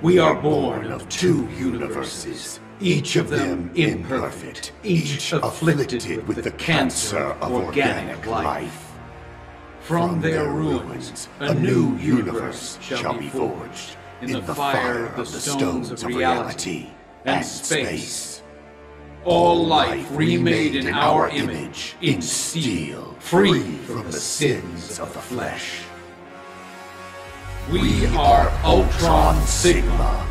We are born of two universes, each of them imperfect, each afflicted with the cancer of organic life. From their ruins, a new universe shall be forged in the fire of the stones of reality and space. All life remade in our image, in steel, free from the sins of the flesh. We are Ultron Sigma.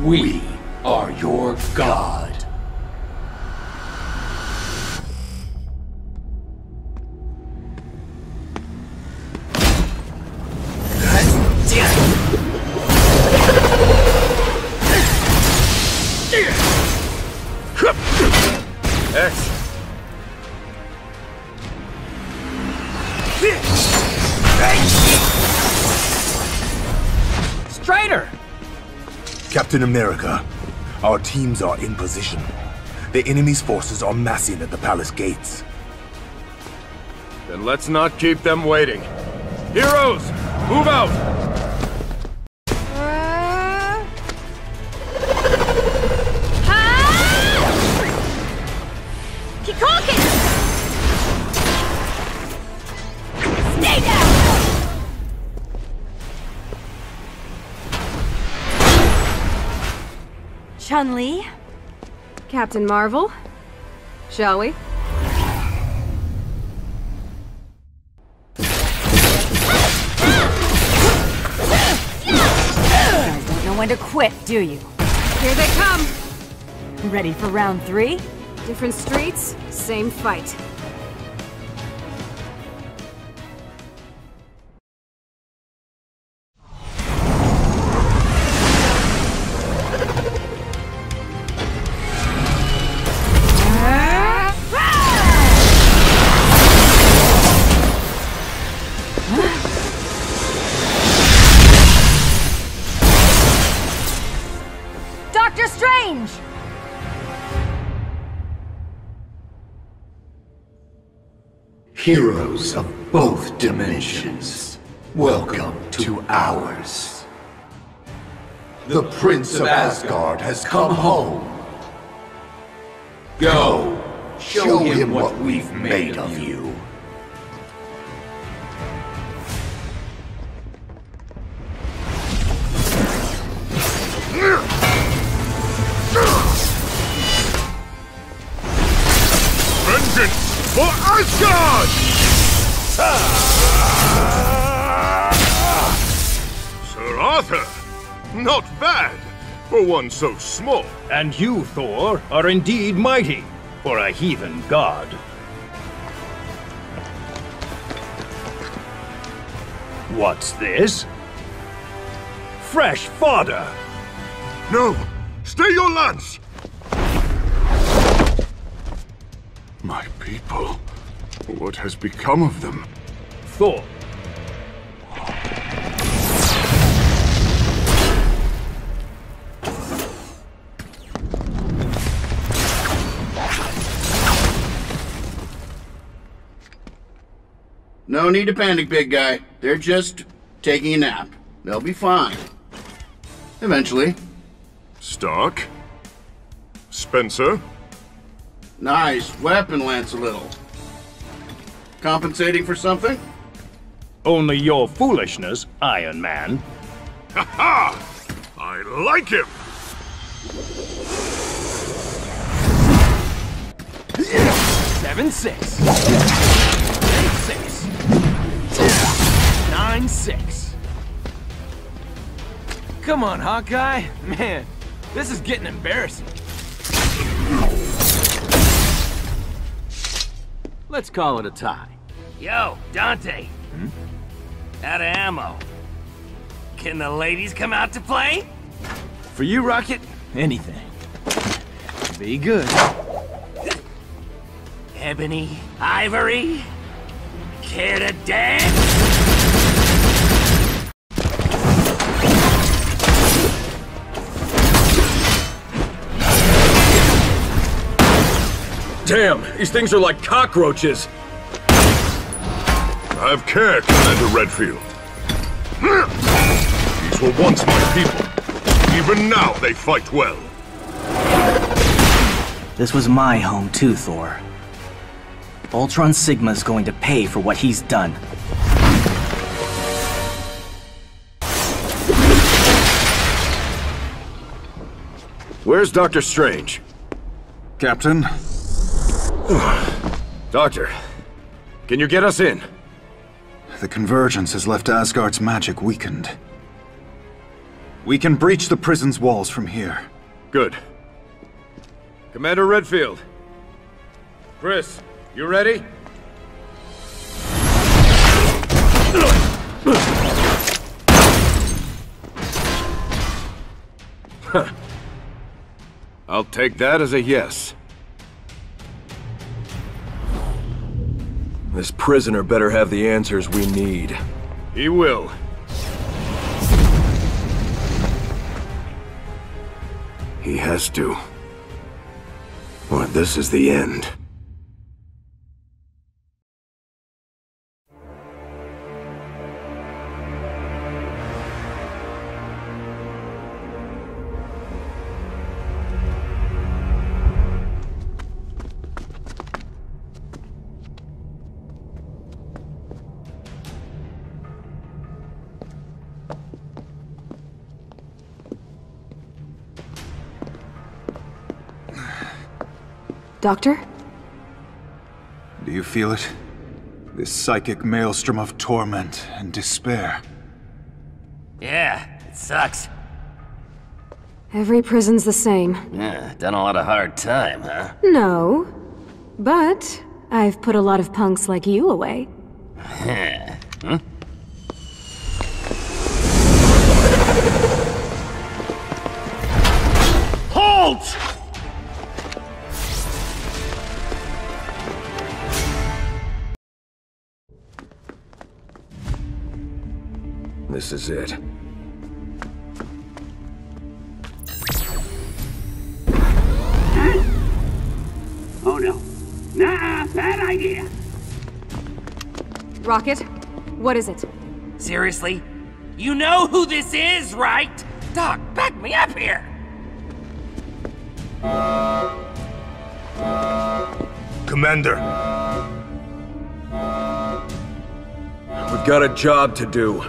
We are your god. Captain America, our teams are in position. The enemy's forces are massing at the palace gates. Then let's not keep them waiting. Heroes, move out! Chun-Li? Captain Marvel? Shall we? You don't know when to quit, do you? Here they come! Ready for round three? Different streets, same fight. Heroes of both dimensions, welcome to ours. The Prince of Asgard has come home. Go, show him what we've made of you. Vengeance for Asgard! Sir Arthur, not bad for one so small. And you, Thor, are indeed mighty for a heathen god. What's this? Fresh fodder! No, stay your lance! My people, what has become of them? Thor, No need to panic, big guy. They're just taking a nap. They'll be fine. Eventually. Stark? Spencer? Nice weapon, Lance, a little. Compensating for something? only your foolishness, Iron Man. Ha ha! I like him! Seven six. Eight six. Nine six. Come on, Hawkeye. Man, this is getting embarrassing. Let's call it a tie. Yo, Dante. Hmm? Out of ammo. Can the ladies come out to play? For you, Rocket, anything. Be good. Ebony, Ivory, care to dance? Damn, these things are like cockroaches. I have care, Commander Redfield. These were once my people. Even now, they fight well. This was my home too, Thor. Ultron Sigma's going to pay for what he's done. Where's Doctor Strange? Captain? Doctor, can you get us in? The convergence has left Asgard's magic weakened. We can breach the prison's walls from here. Good. Commander Redfield. Chris, you ready? I'll take that as a yes. This prisoner better have the answers we need. He will. He has to. Or this is the end. Doctor? Do you feel it? This psychic maelstrom of torment and despair. Yeah, it sucks. Every prison's the same. Yeah, done a lot of hard time, huh? No. But I've put a lot of punks like you away. This is it. Oh no. Nah, bad idea. Rocket, what is it? Seriously? You know who this is, right? Doc, back me up here! Commander. We've got a job to do.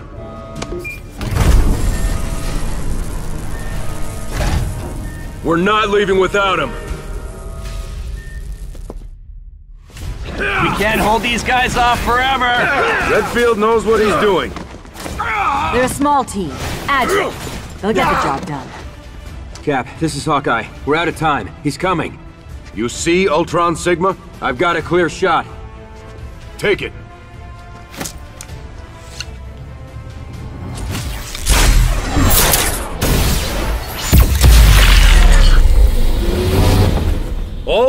We're not leaving without him. We can't hold these guys off forever! Redfield knows what he's doing. They're a small team. Agile. They'll get the job done. Cap, this is Hawkeye. We're out of time. He's coming. You see Ultron Sigma? I've got a clear shot. Take it.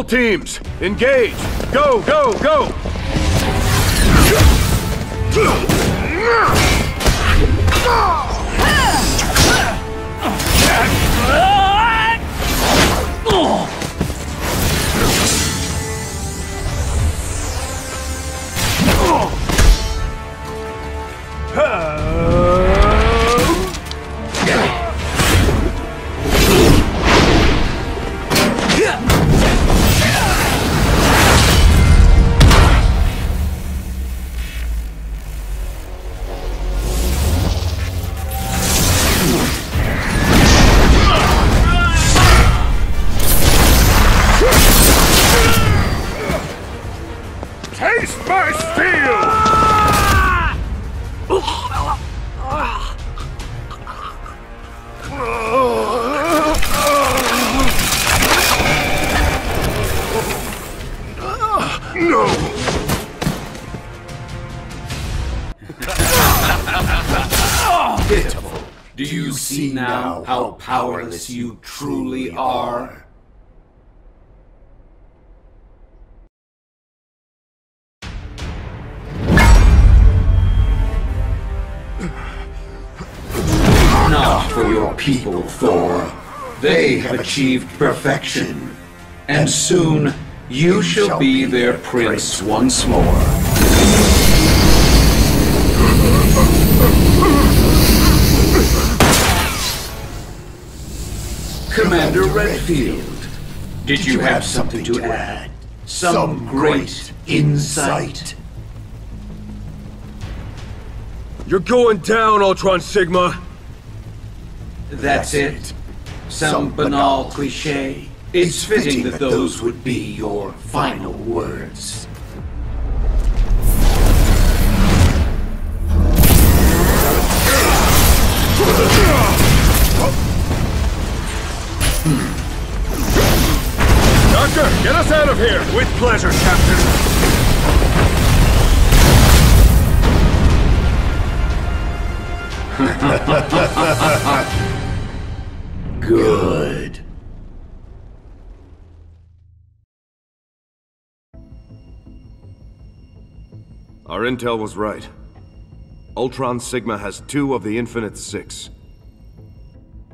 Teams, engage! Go, go, go! Taste people, Thor. They have achieved perfection. And soon, you shall be their prince once more. Commander Redfield, did you have something to add? Some great insight? You're going down, Ultron Sigma! That's it. Some banal cliche. It's fitting that those would be your final words. Hmm. Doctor, get us out of here! With pleasure, Captain. Good. Our intel was right. Ultron Sigma has two of the Infinite Six.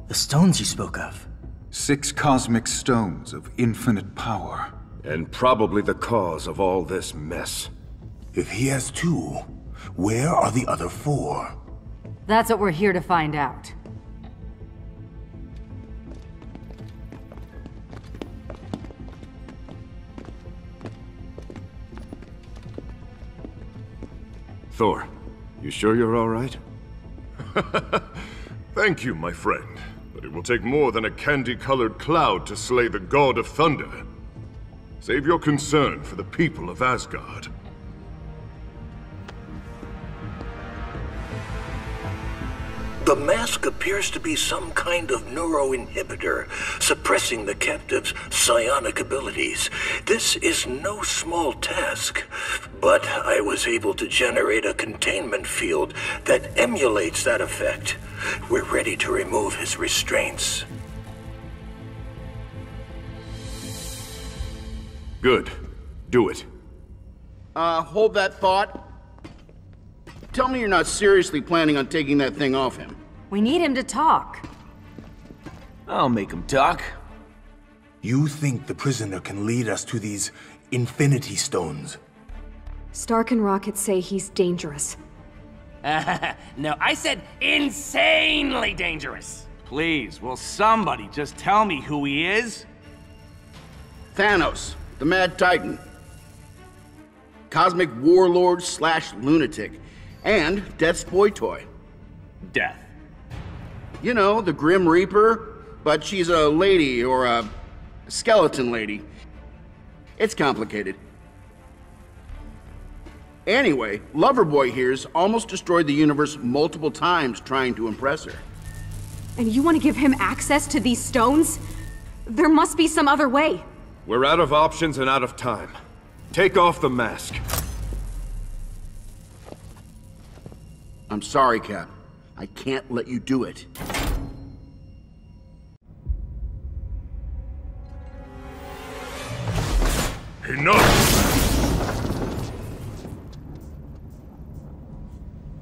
The stones you spoke of. Six cosmic stones of infinite power. And probably the cause of all this mess. If he has two, where are the other four? That's what we're here to find out. Thor, you sure you're alright? Thank you, my friend. But it will take more than a candy-colored cloud to slay the God of Thunder. Save your concern for the people of Asgard. The mask appears to be some kind of neuroinhibitor, suppressing the captive's psionic abilities. This is no small task, but I was able to generate a containment field that emulates that effect. We're ready to remove his restraints. Good. Do it. Uh, hold that thought. Tell me you're not seriously planning on taking that thing off him. We need him to talk. I'll make him talk. You think the prisoner can lead us to these Infinity Stones? Stark and Rocket say he's dangerous. no, I said insanely dangerous. Please, will somebody just tell me who he is? Thanos, the Mad Titan. Cosmic warlord slash lunatic. And Death's boy toy. Death. You know, the Grim Reaper, but she's a lady or a skeleton lady. It's complicated. Anyway, Loverboy here's almost destroyed the universe multiple times trying to impress her. And you want to give him access to these stones? There must be some other way. We're out of options and out of time. Take off the mask. I'm sorry, Cap. I can't let you do it. Enough!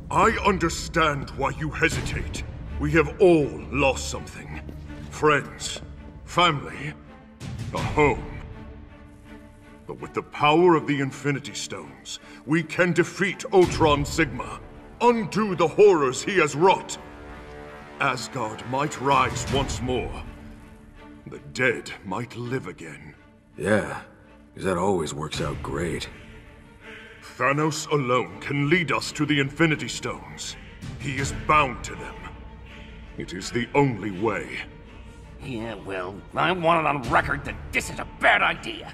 I understand why you hesitate. We have all lost something. Friends, family, a home. But with the power of the Infinity Stones, we can defeat Ultron Sigma, undo the horrors he has wrought. Asgard might rise once more. The dead might live again. Yeah, because that always works out great. Thanos alone can lead us to the Infinity Stones. He is bound to them. It is the only way. Yeah, well, I want it on record that this is a bad idea.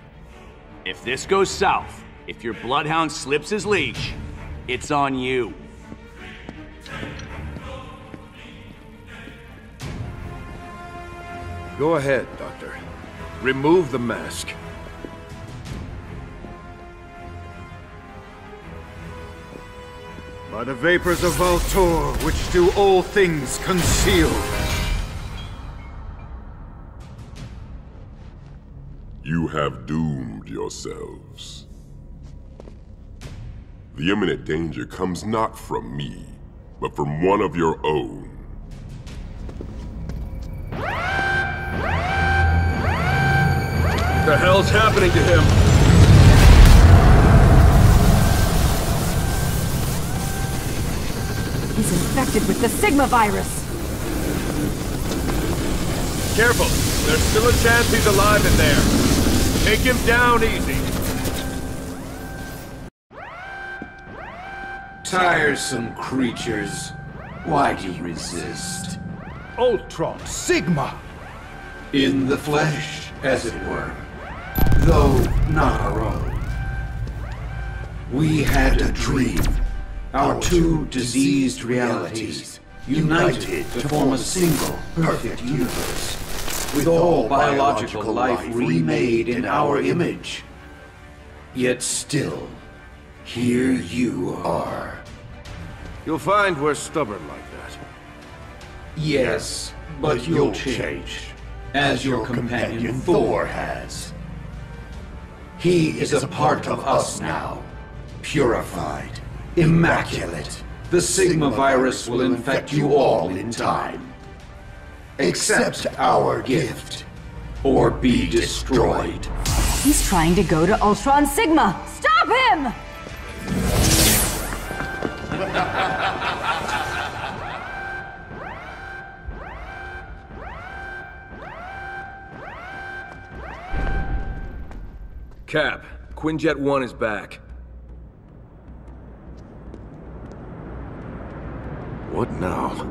If this goes south, if your bloodhound slips his leash, it's on you. Go ahead, Doctor. Remove the mask. By the vapors of Valtorr, which do all things conceal. You have doomed yourselves. The imminent danger comes not from me, but from one of your own. The hell's happening to him? He's infected with the Sigma virus. Careful! There's still a chance he's alive in there. Take him down easy. Tiresome creatures. Why do you resist? Ultron Sigma! In the flesh, as it were. Though not our own. We had a dream. Our two diseased realities united to form a single, perfect universe. With all biological life remade in our image. Yet still, here you are. You'll find we're stubborn like that. Yes, but you'll change. As your companion Thor has. He is a part of us now. Purified. Immaculate. The Sigma virus will infect you all in time. Accept our gift. Or be destroyed. He's trying to go to Ultron Sigma. Stop him! Cap, Quinjet 1 is back. What now?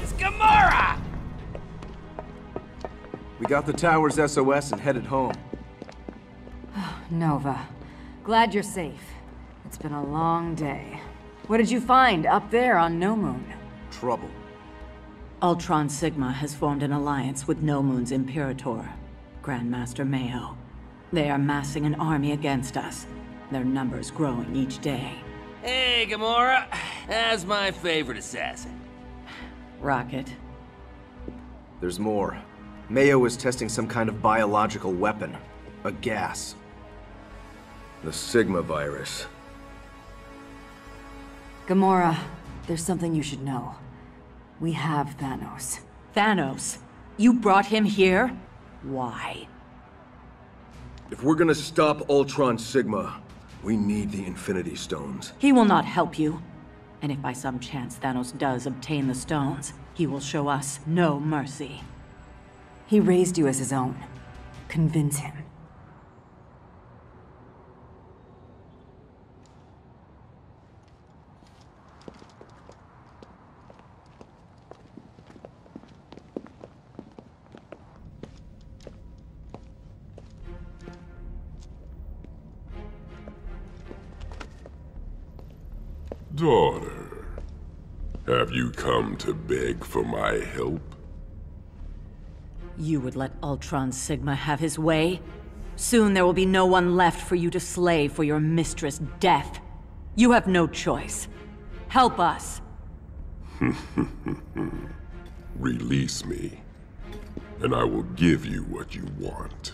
We got the tower's SOS and headed home. Nova, glad you're safe. It's been a long day. What did you find up there on No Moon? Trouble. Ultron Sigma has formed an alliance with No Moon's Imperator, Grandmaster Meio. They are massing an army against us. Their numbers growing each day. Hey, Gamora. That's my favorite assassin. Rocket. There's more. Meio was testing some kind of biological weapon. A gas. The Sigma virus. Gamora, there's something you should know. We have Thanos. Thanos? You brought him here? Why? If we're gonna stop Ultron Sigma, we need the Infinity Stones. He will not help you. And if by some chance Thanos does obtain the stones, he will show us no mercy. He raised you as his own. Convince him. Daughter, have you come to beg for my help? You would let Ultron Sigma have his way? Soon there will be no one left for you to slay for your mistress' death. You have no choice. Help us. Release me, and I will give you what you want.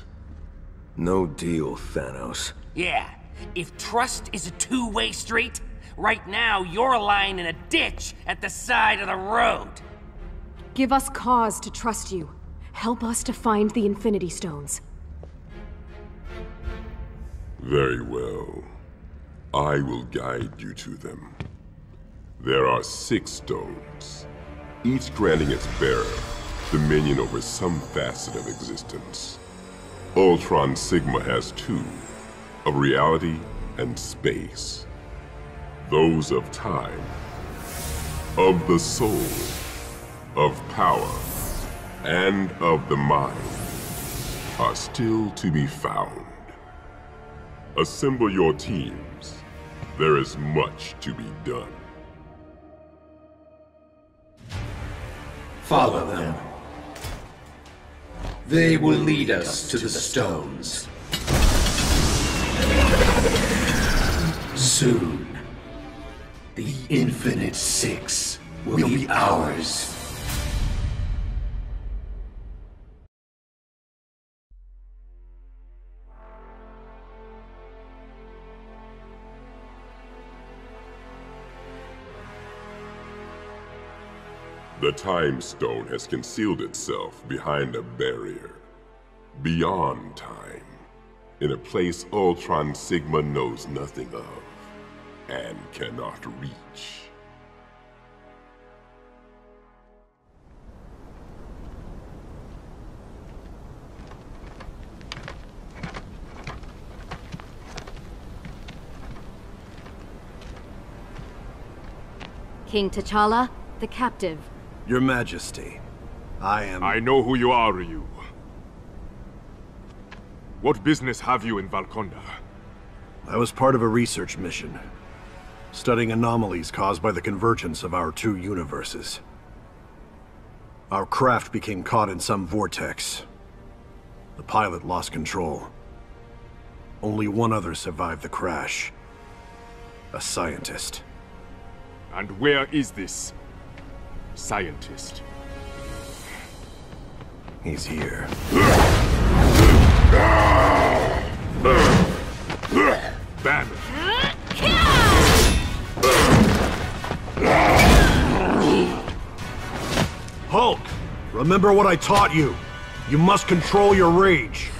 No deal, Thanos. Yeah, if trust is a two-way street, right now you're lying in a ditch at the side of the road. Give us cause to trust you. Help us to find the Infinity Stones. Very well. I will guide you to them. There are six stones, each granting its bearer dominion over some facet of existence. Ultron Sigma has two, of reality and space. Those of time, of the soul, of power, and of the mind are still to be found. Assemble your teams. There is much to be done. Follow them. They will lead us to the stones. Soon, the Infinite Six will be ours. The Time Stone has concealed itself behind a barrier. Beyond time. In a place Ultron Sigma knows nothing of. and cannot reach. King T'Challa, the captive. Your Majesty, I am... I know who you are, Ryu. What business have you in Valkanda? I was part of a research mission, studying anomalies caused by the convergence of our two universes. Our craft became caught in some vortex. The pilot lost control. Only one other survived the crash. A scientist. And where is this scientist? He's here. Banner. Hulk! Remember what I taught you. You must control your rage.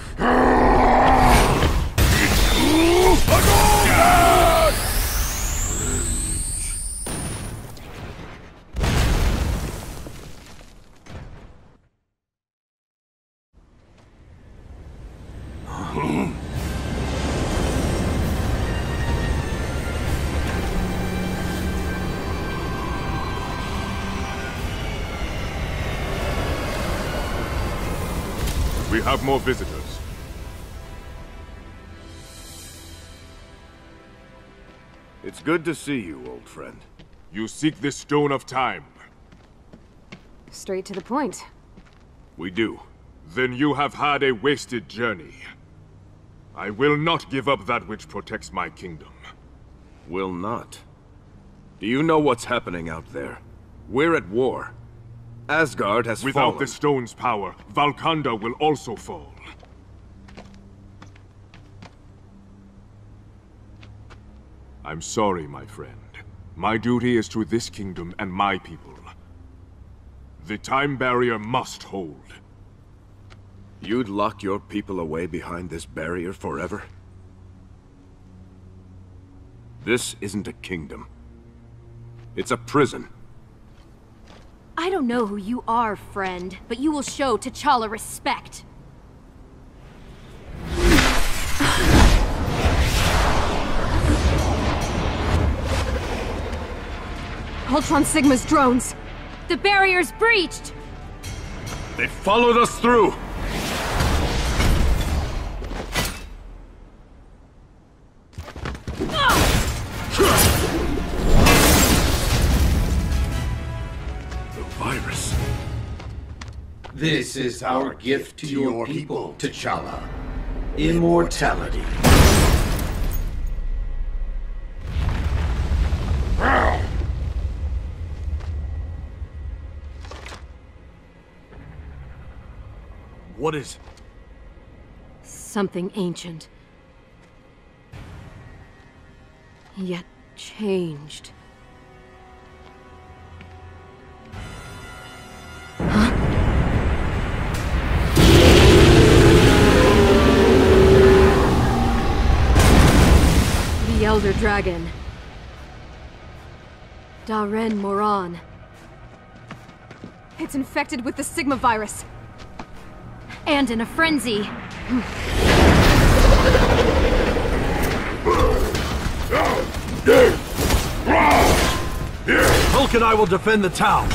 Have more visitors. It's good to see you, old friend. You seek the Stone of Time. Straight to the point. We do. Then you have had a wasted journey. I will not give up that which protects my kingdom. Will not. Do you know what's happening out there? We're at war. Asgard has fallen. Without fallen. the stone's power, Valkanda will also fall. I'm sorry, my friend. My duty is to this kingdom and my people. The time barrier must hold. You'd lock your people away behind this barrier forever? This isn't a kingdom. It's a prison. I don't know who you are, friend, but you will show T'Challa respect. Ultron Sigma's drones! The barrier's breached! They followed us through! This is our gift to your people, T'Challa. Immortality. What is... Something ancient. Yet changed. Elder Dragon. Darren Moran. It's infected with the Sigma virus. And in a frenzy. Hulk and I will defend the town.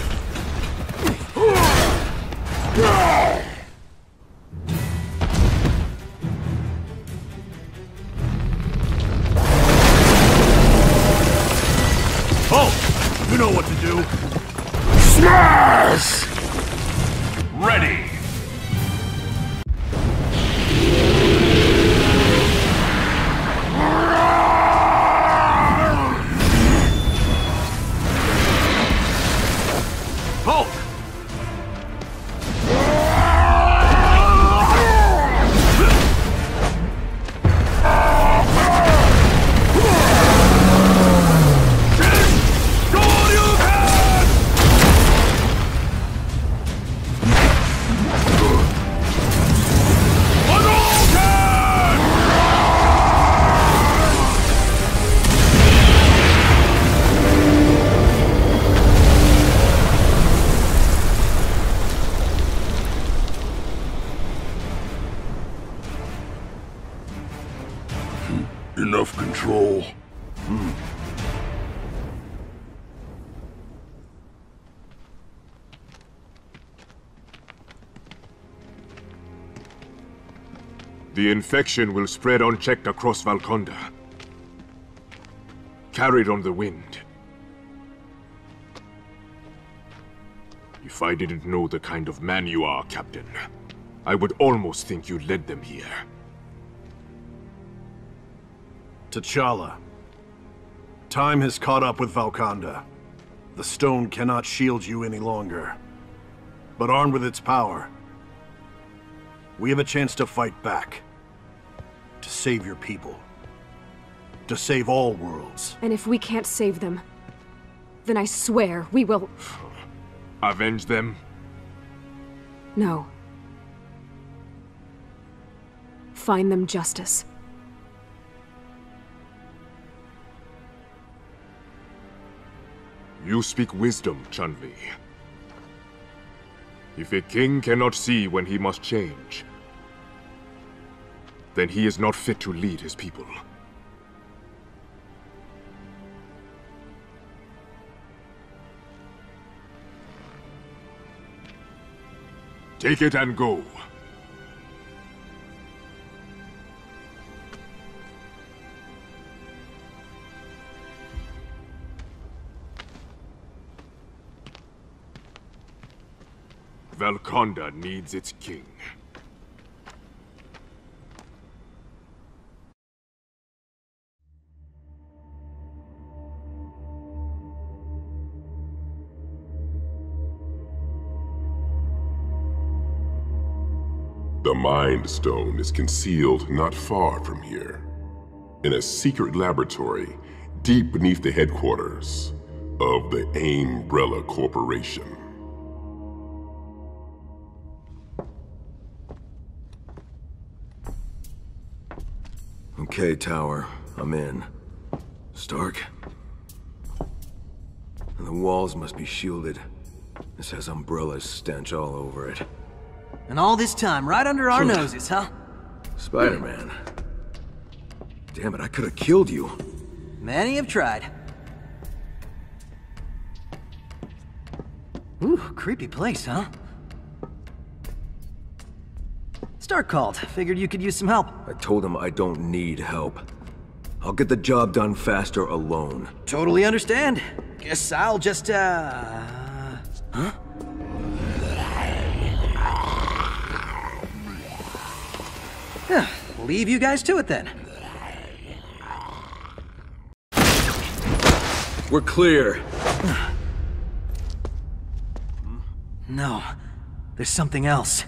You know what to do. Smash! Ready! Control. Hmm. The infection will spread unchecked across Valkanda. Carried on the wind. If I didn't know the kind of man you are, Captain, I would almost think you led them here. T'Challa. Time has caught up with Valkanda. The stone cannot shield you any longer. But armed with its power, we have a chance to fight back. To save your people. To save all worlds. And if we can't save them, then I swear we will... Avenge them? No. Find them justice. You speak wisdom, Chun-Li. If a king cannot see when he must change, then he is not fit to lead his people. Take it and go. Valkanda needs its king. The Mind Stone is concealed not far from here, in a secret laboratory deep beneath the headquarters of the Umbrella Corporation. Okay, Tower. I'm in. Stark? And the walls must be shielded. This has Umbrella's stench all over it. And all this time, right under our hmm. noses, huh? Spider-Man. Damn it, I could have killed you. Many have tried. Ooh, creepy place, huh? Stark called. Figured you could use some help. I told him I don't need help. I'll get the job done faster alone. Totally understand. Guess I'll just, uh... Huh? Yeah, leave you guys to it then. We're clear. No, there's something else.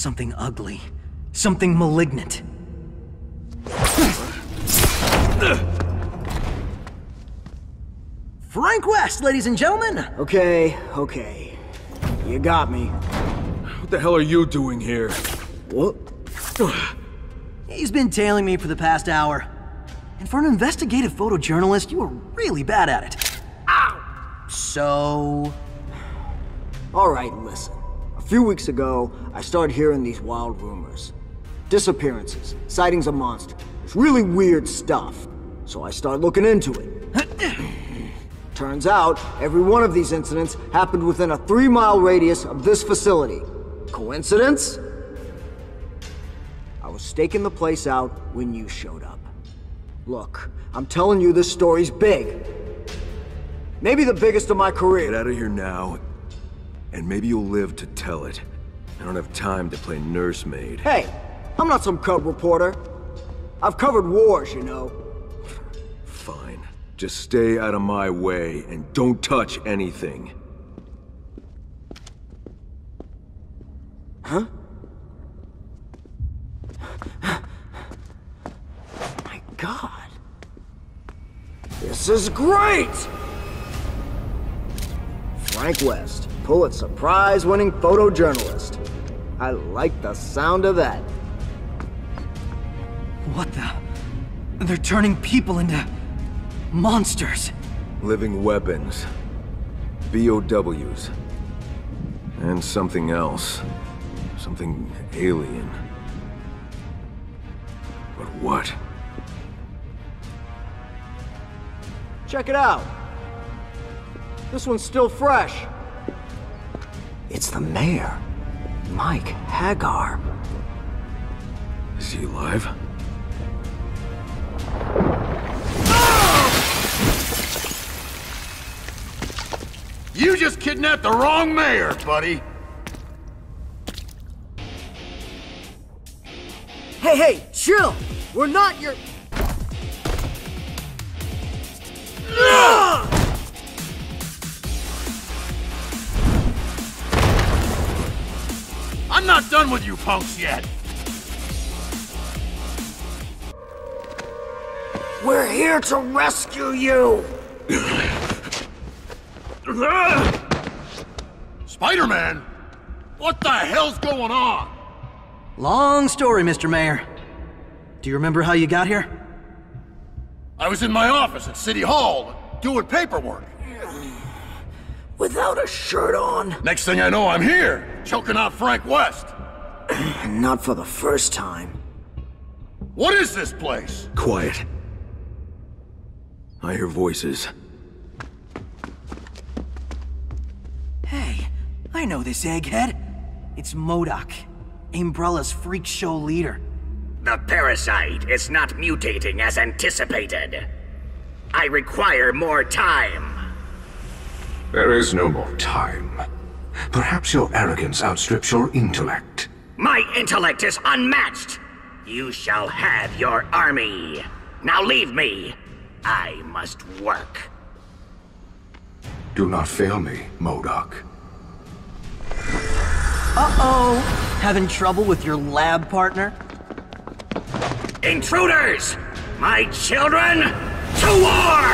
Something ugly. Something malignant. Frank West, ladies and gentlemen! Okay, okay. You got me. What the hell are you doing here? What? He's been tailing me for the past hour. And for an investigative photojournalist, you were really bad at it. Ow! So... Alright, listen. A few weeks ago, I started hearing these wild rumors. Disappearances, sightings of monsters. It's really weird stuff. So I started looking into it. Turns out, every one of these incidents happened within a three-mile radius of this facility. Coincidence? I was staking the place out when you showed up. Look, I'm telling you this story's big. Maybe the biggest of my career. Get out of here now, and maybe you'll live to tell it. I don't have time to play nursemaid. Hey, I'm not some cub reporter. I've covered wars, you know. Fine. Just stay out of my way and don't touch anything. Huh? My god. This is great! Frank West, Pulitzer Prize winning photojournalist. I like the sound of that. What the? They're turning people into... monsters. Living weapons. BOWs. And something else. Something alien. But what? Check it out. This one's still fresh. It's the mayor, Mike Hagar. Is he alive? You just kidnapped the wrong mayor, buddy. Hey, hey, chill! We're not your... done with you punks yet. We're here to rescue you! Spider-Man? What the hell's going on? Long story, Mr. Mayor. Do you remember how you got here? I was in my office at City Hall, doing paperwork. Without a shirt on? Next thing I know, I'm here, choking out Frank West. Not for the first time. What is this place? Quiet. I hear voices. Hey, I know this egghead. It's MODOK, Umbrella's freak show leader. The parasite is not mutating as anticipated. I require more time. There is no more time. Perhaps your arrogance outstrips your intellect. My intellect is unmatched. You shall have your army. Now leave me. I must work. Do not fail me, MODOK. Uh-oh! Having trouble with your lab partner? Intruders! My children, to war!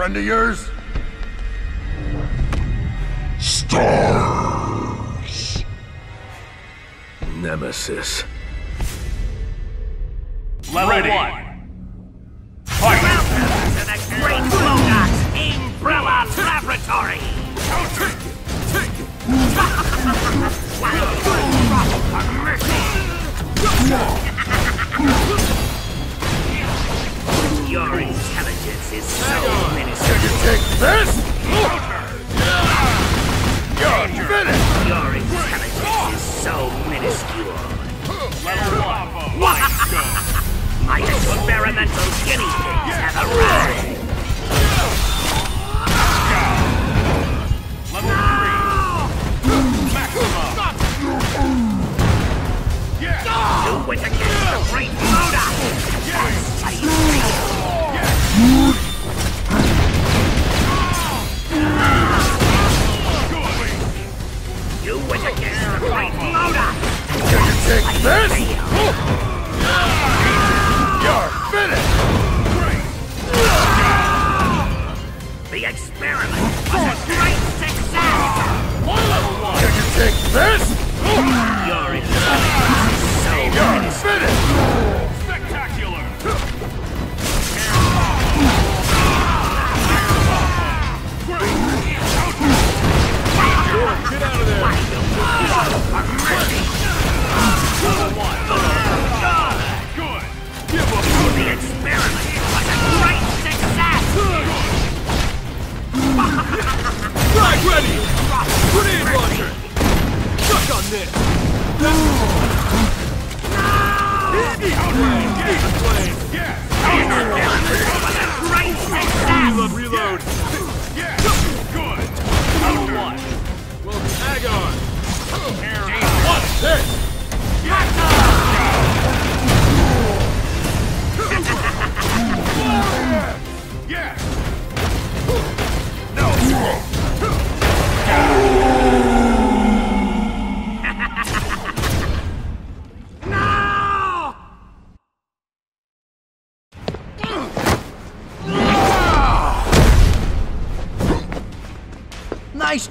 Friend of yours? Stars. Nemesis. Level Ready. one. Welcome to the Great MODOK Umbrella Laboratory! Your intelligence is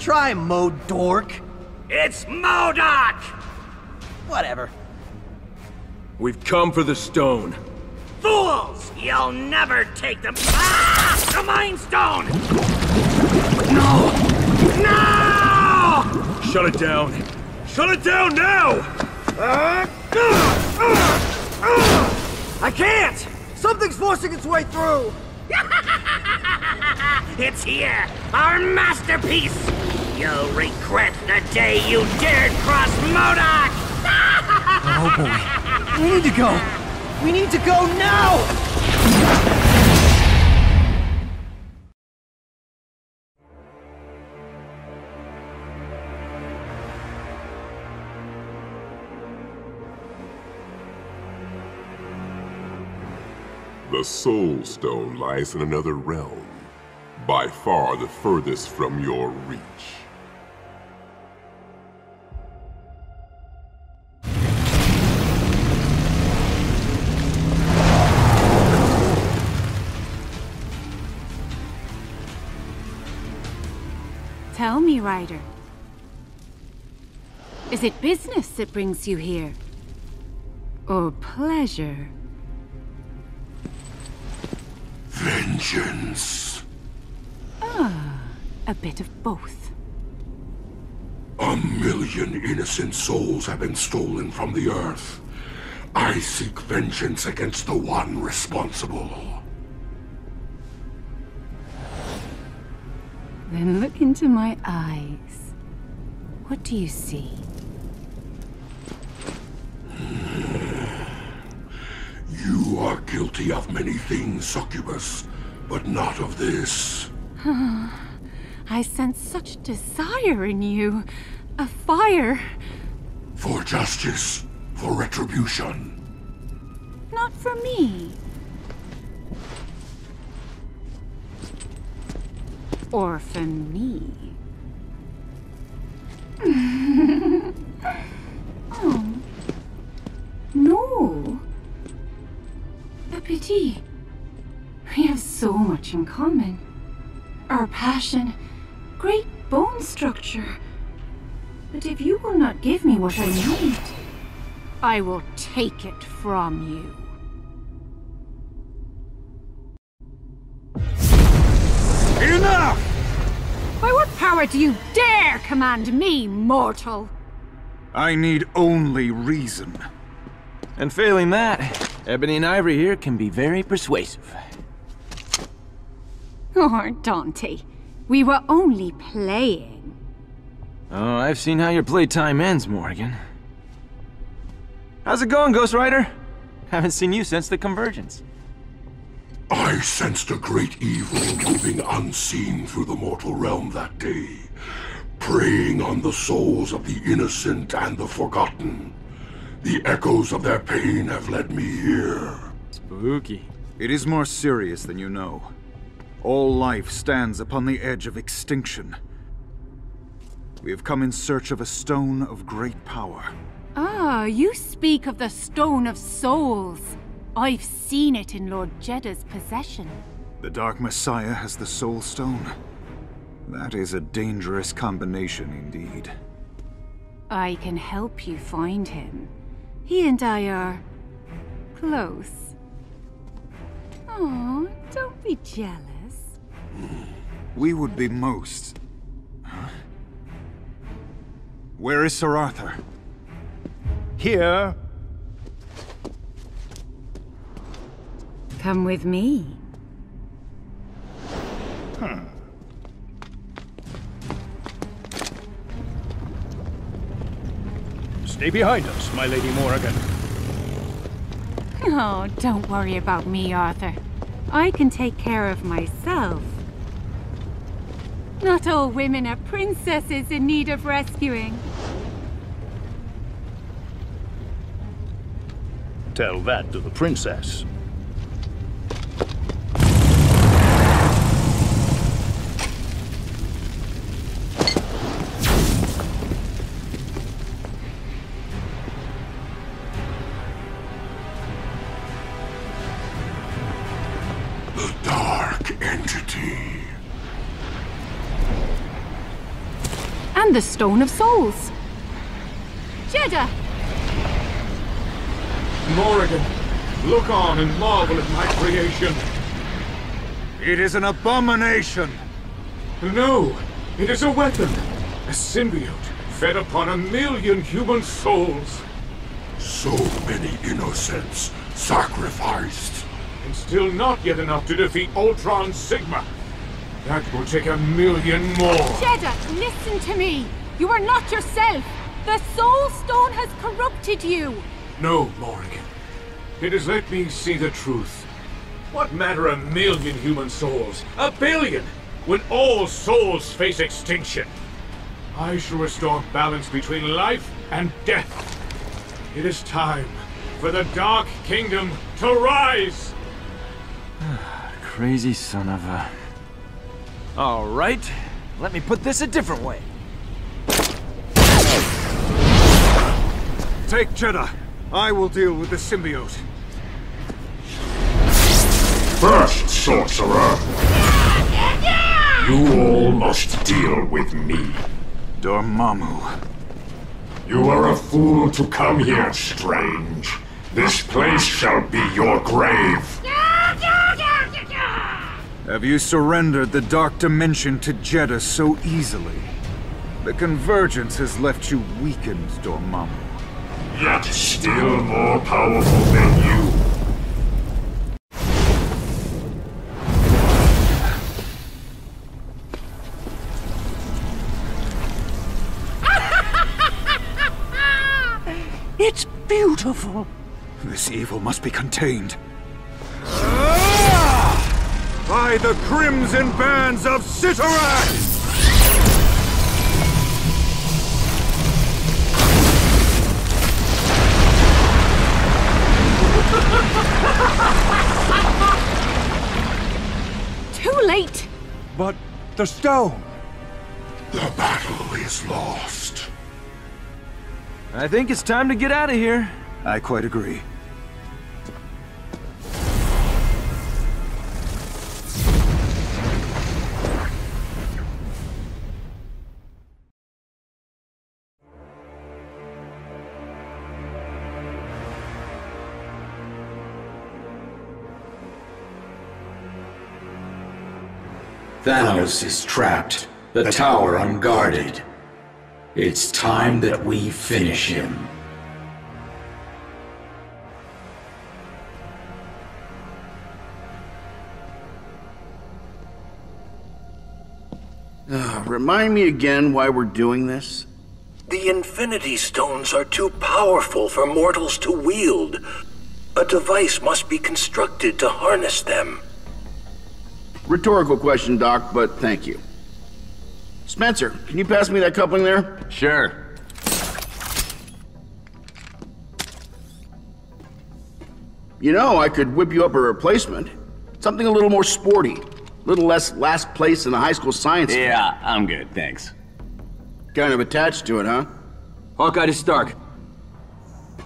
try, Modork. It's MODOK! Whatever. We've come for the stone. Fools! You'll never take them. Ah! The Mind Stone! No! No! Shut it down. Shut it down now! I can't! Something's forcing its way through! it's here! Our masterpiece! You'll regret the day you dared cross MODOK! Oh boy. We need to go. We need to go now! The Soul Stone lies in another realm, by far the furthest from your reach. Tell me, Rider. Is it business that brings you here? Or pleasure? Vengeance. Ah, a bit of both. A million innocent souls have been stolen from the Earth. I seek vengeance against the one responsible. Then look into my eyes. What do you see? You are guilty of many things, Succubus, but not of this. I sense such desire in you. A fire. For justice, for retribution. Not for me. Or for me. oh. No. A pity. We have so much in common. Our passion, great bone structure. But if you will not give me what I need, I will take it from you. Enough! By what power do you dare command me, mortal? I need only reason. And failing that, Ebony and Ivory here can be very persuasive. Oh, Dante, we were only playing. Oh, I've seen how your playtime ends, Morrigan. How's it going, Ghost Rider? Haven't seen you since the Convergence. I sensed a great evil moving unseen through the mortal realm that day, preying on the souls of the innocent and the forgotten. The echoes of their pain have led me here. Spooky. It is more serious than you know. All life stands upon the edge of extinction. We have come in search of a stone of great power. Ah, you speak of the Stone of Souls. I've seen it in Lord Jeddah's possession. The Dark Messiah has the Soul Stone. That is a dangerous combination indeed. I can help you find him. He and I are... close. Oh, don't be jealous. We would be most. Huh? Where is Sir Arthur? Here. Come with me. Hmm. Stay behind us, my Lady Morrigan. Oh, don't worry about me, Arthur. I can take care of myself. Not all women are princesses in need of rescuing. Tell that to the princess. Stone of Souls. Jeddah! Morrigan, look on and marvel at my creation. It is an abomination. No, It is a weapon! A symbiote fed upon a million human souls! So many innocents sacrificed. And still not yet enough to defeat Ultron Sigma! That will take a million more! Jeddah, listen to me! You are not yourself! The Soul Stone has corrupted you! No, Morrigan. It has let me see the truth. What matter a million human souls? A billion! When all souls face extinction! I shall restore balance between life and death. It is time for the Dark Kingdom to rise! Crazy son of a... Alright, let me put this a different way. Take Jeddah. I will deal with the symbiote. First, sorcerer. You all must deal with me. Dormammu. You are a fool to come here, Strange. This place shall be your grave. Have you surrendered the Dark Dimension to Jeddah so easily? The Convergence has left you weakened, Dormammu. Yet still more powerful than you. It's beautiful. This evil must be contained. Ah! By the crimson bands of Cyttorak! Too late! But the stone! The battle is lost. I think it's time to get out of here. I quite agree. Thanos is trapped, the tower unguarded. It's time that we finish him. Uh, remind me again why we're doing this? The Infinity Stones are too powerful for mortals to wield. A device must be constructed to harness them. Rhetorical question, Doc, but thank you. Spencer, can you pass me that coupling there? Sure. You know, I could whip you up a replacement. Something a little more sporty. A little less last place in the high school science. Yeah, I'm good, thanks. Kind of attached to it, huh? Hawkeye to Stark.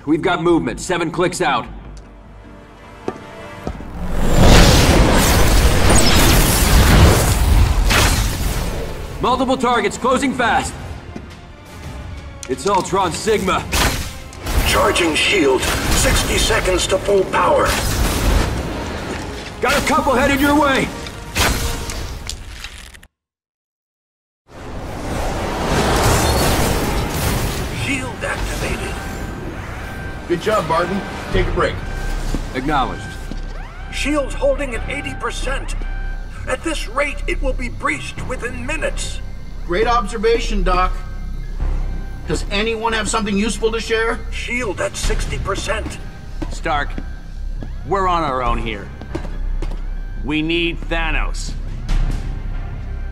We've got movement. Seven clicks out. Multiple targets, closing fast. It's Ultron Sigma. Charging shield. 60 seconds to full power. Got a couple headed your way. Shield activated. Good job, Barton. Take a break. Acknowledged. Shield's holding at 80%. At this rate, it will be breached within minutes. Great observation, Doc. Does anyone have something useful to share? Shield at 60%. Stark, we're on our own here. We need Thanos.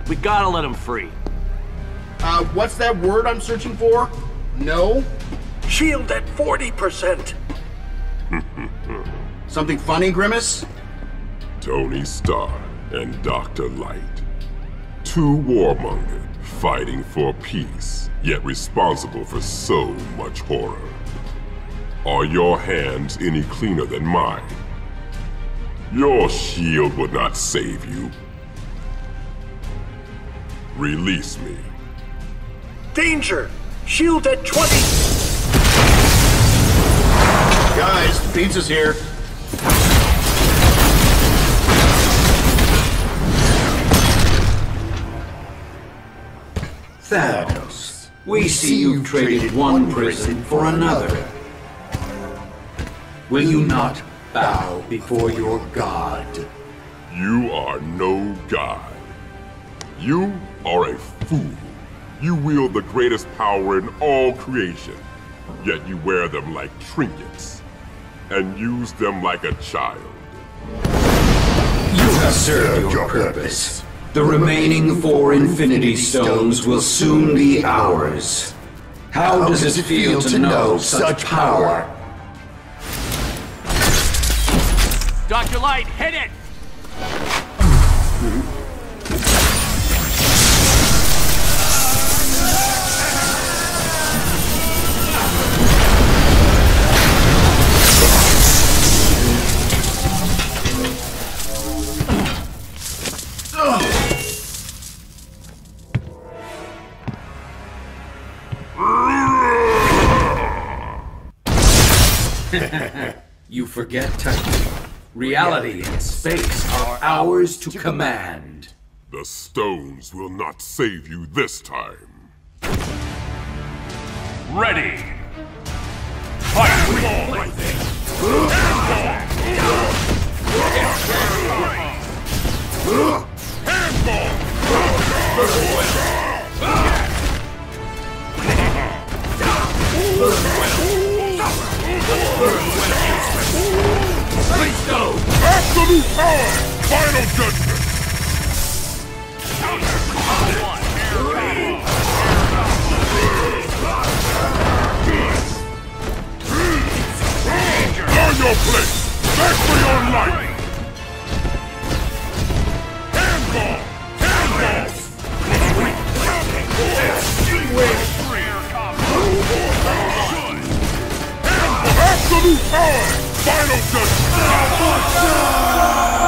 We gotta let him free. Uh, what's that word I'm searching for? No? Shield at 40%. Something funny, Grimace? Tony Stark and Dr. Light. Two warmongers fighting for peace, yet responsible for so much horror. Are your hands any cleaner than mine? Your shield would not save you. Release me. Danger! Shield at 20! Guys, the pizza's here. Thanos, we see you've traded one prison for another. Will you not bow before your god? You are no god. You are a fool. You wield the greatest power in all creation, yet you wear them like trinkets and use them like a child. You have served your purpose. The remaining four Infinity Stones will soon be ours. How does it feel to know such power? Dr. Light, hit it! you forget, Titan. Reality and space are ours to command. The stones will not save you this time. Ready! Fight! Let's! Absolute power! Final judgment! Learn your place! Your life! Handball! Handball! Absolute Final judgment!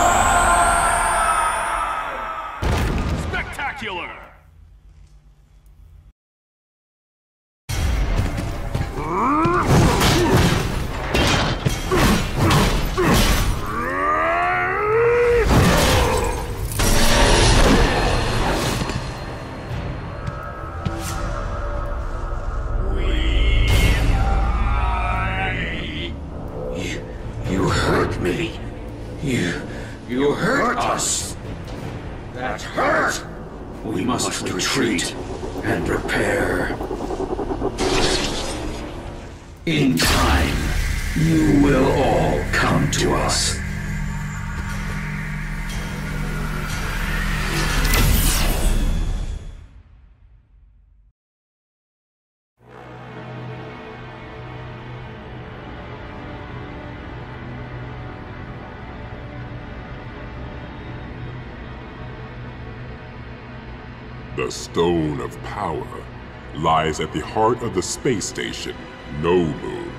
Lies at the heart of the space station, No Moon.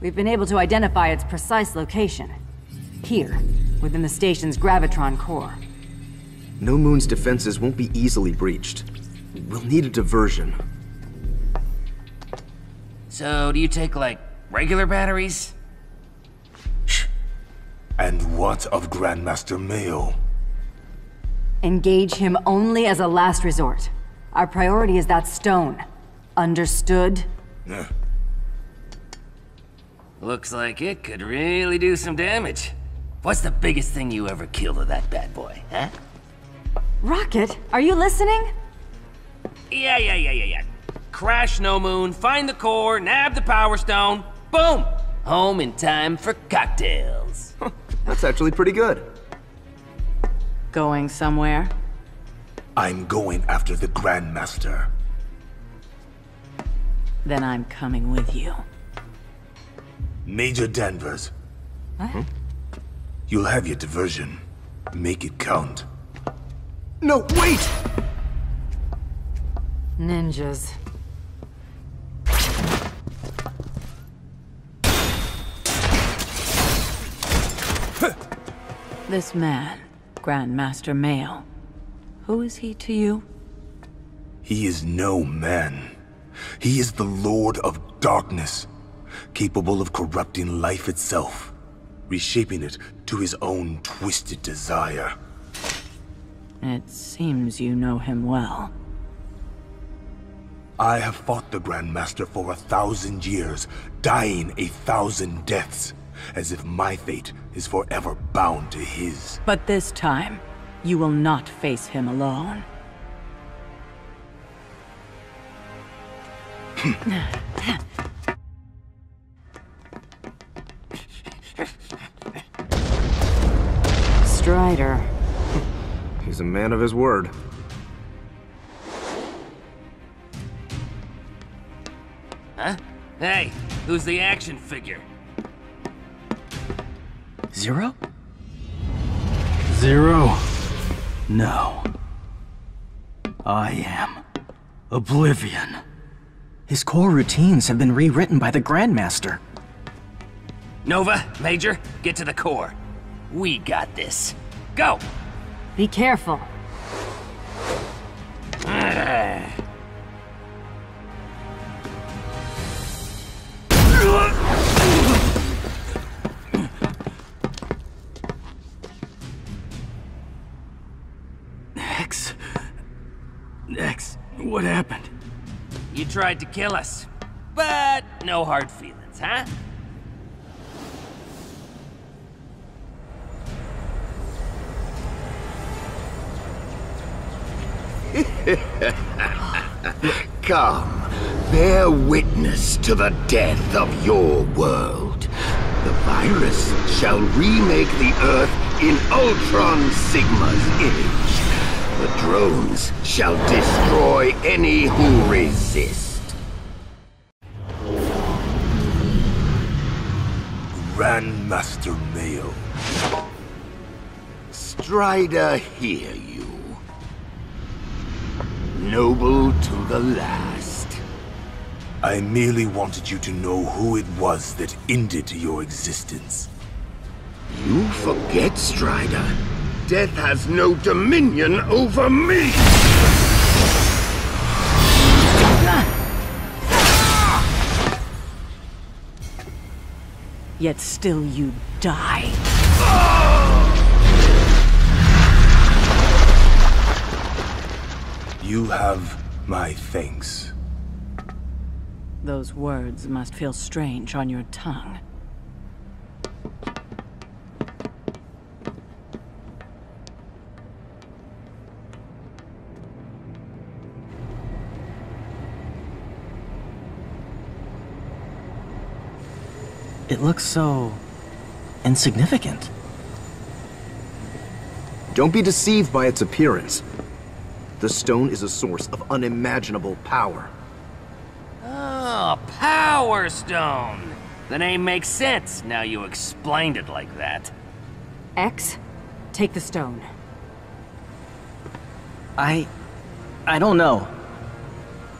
We've been able to identify its precise location. Here, within the station's gravitron core. No Moon's defenses won't be easily breached. We'll need a diversion. So, do you take, like, regular batteries? And what of Grandmaster Meio? Engage him only as a last resort. Our priority is that stone. Understood? Yeah. Looks like it could really do some damage. What's the biggest thing you ever killed with that bad boy, huh? Rocket, are you listening? Yeah, yeah, yeah, yeah, yeah. Crash No Moon, find the core, nab the Power Stone, boom! Home in time for cocktails. That's actually pretty good. Going somewhere? I'm going after the Grandmaster. Then I'm coming with you. Major Danvers. What? Hmm? You'll have your diversion. Make it count. No, wait! Ninjas. This man, Grandmaster Meio, who is he to you? He is no man. He is the Lord of Darkness, capable of corrupting life itself, reshaping it to his own twisted desire. It seems you know him well. I have fought the Grandmaster for a thousand years, dying a thousand deaths, as if my fate is forever bound to his. But this time, you will not face him alone. Strider. He's a man of his word. Huh? Hey, who's the action figure? Zero? Zero? No. I am. Oblivion. His core routines have been rewritten by the Grandmaster. Nova, Major, get to the core. We got this. Go! Be careful. X. X. What happened? You tried to kill us. But no hard feelings, huh? Come, bear witness to the death of your world. The virus shall remake the Earth in Ultron Sigma's image. The drones shall destroy any who resist. Grandmaster Meio. Strider, hear you. Noble to the last. I merely wanted you to know who it was that ended your existence. You forget, Strider. Death has no dominion over me! Yet still you die. You have my thanks. Those words must feel strange on your tongue. It looks so... insignificant. Don't be deceived by its appearance. The stone is a source of unimaginable power. Oh, Power Stone! The name makes sense now you explained it like that. X, take the stone. I... I don't know.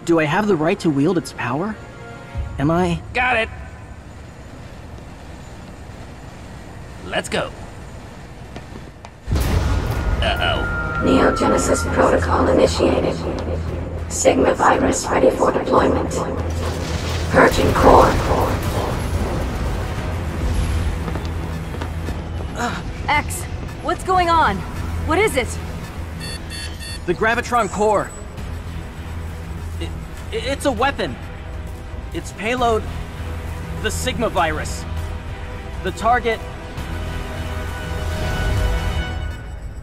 Do I have the right to wield its power? Am I... Got it! Let's go. Uh-oh. Neogenesis protocol initiated. Sigma virus ready for deployment. Purging core. X, what's going on? What is it? The Gravitron core. It, it's a weapon. Its payload... The Sigma virus. The target...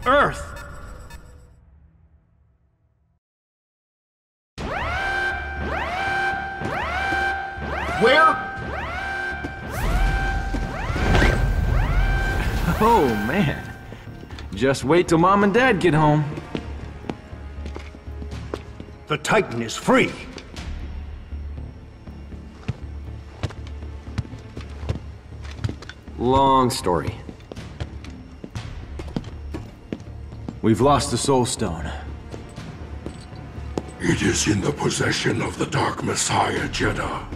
Earth. Where? Oh, man. Just wait till Mom and Dad get home. The Titan is free. Long story. We've lost the Soul Stone. It is in the possession of the Dark Messiah Jeddah.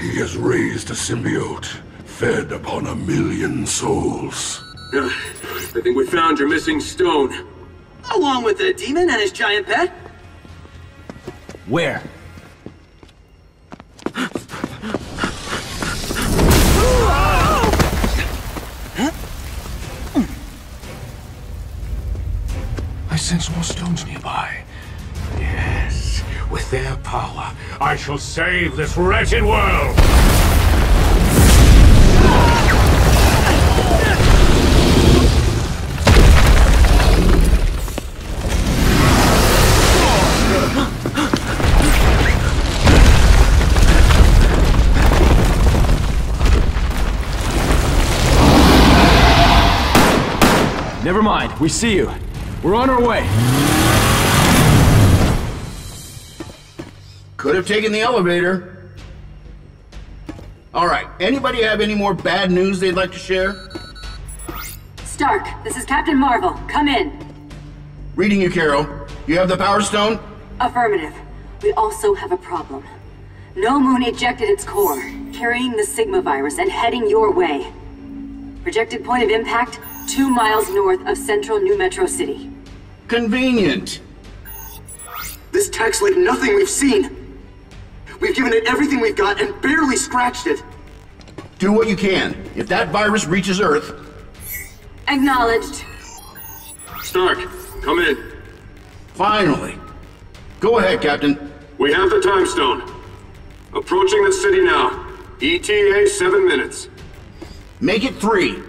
He has raised a symbiote, fed upon a million souls. I think we found your missing stone. Along with the demon and his giant pet? Where? Save this wretched world! Never mind, we see you. We're on our way. Could have taken the elevator. All right, anybody have any more bad news they'd like to share? Stark, this is Captain Marvel. Come in. Reading you, Carol. You have the Power Stone? Affirmative. We also have a problem. No Moon ejected its core, carrying the Sigma virus and heading your way. Projected point of impact, two miles north of central New Metro City. Convenient. This tech's like nothing we've seen. We've given it everything we've got and barely scratched it. Do what you can. If that virus reaches Earth... Acknowledged. Stark, come in. Finally. Go ahead, Captain. We have the time stone. Approaching the city now. ETA seven minutes. Make it three.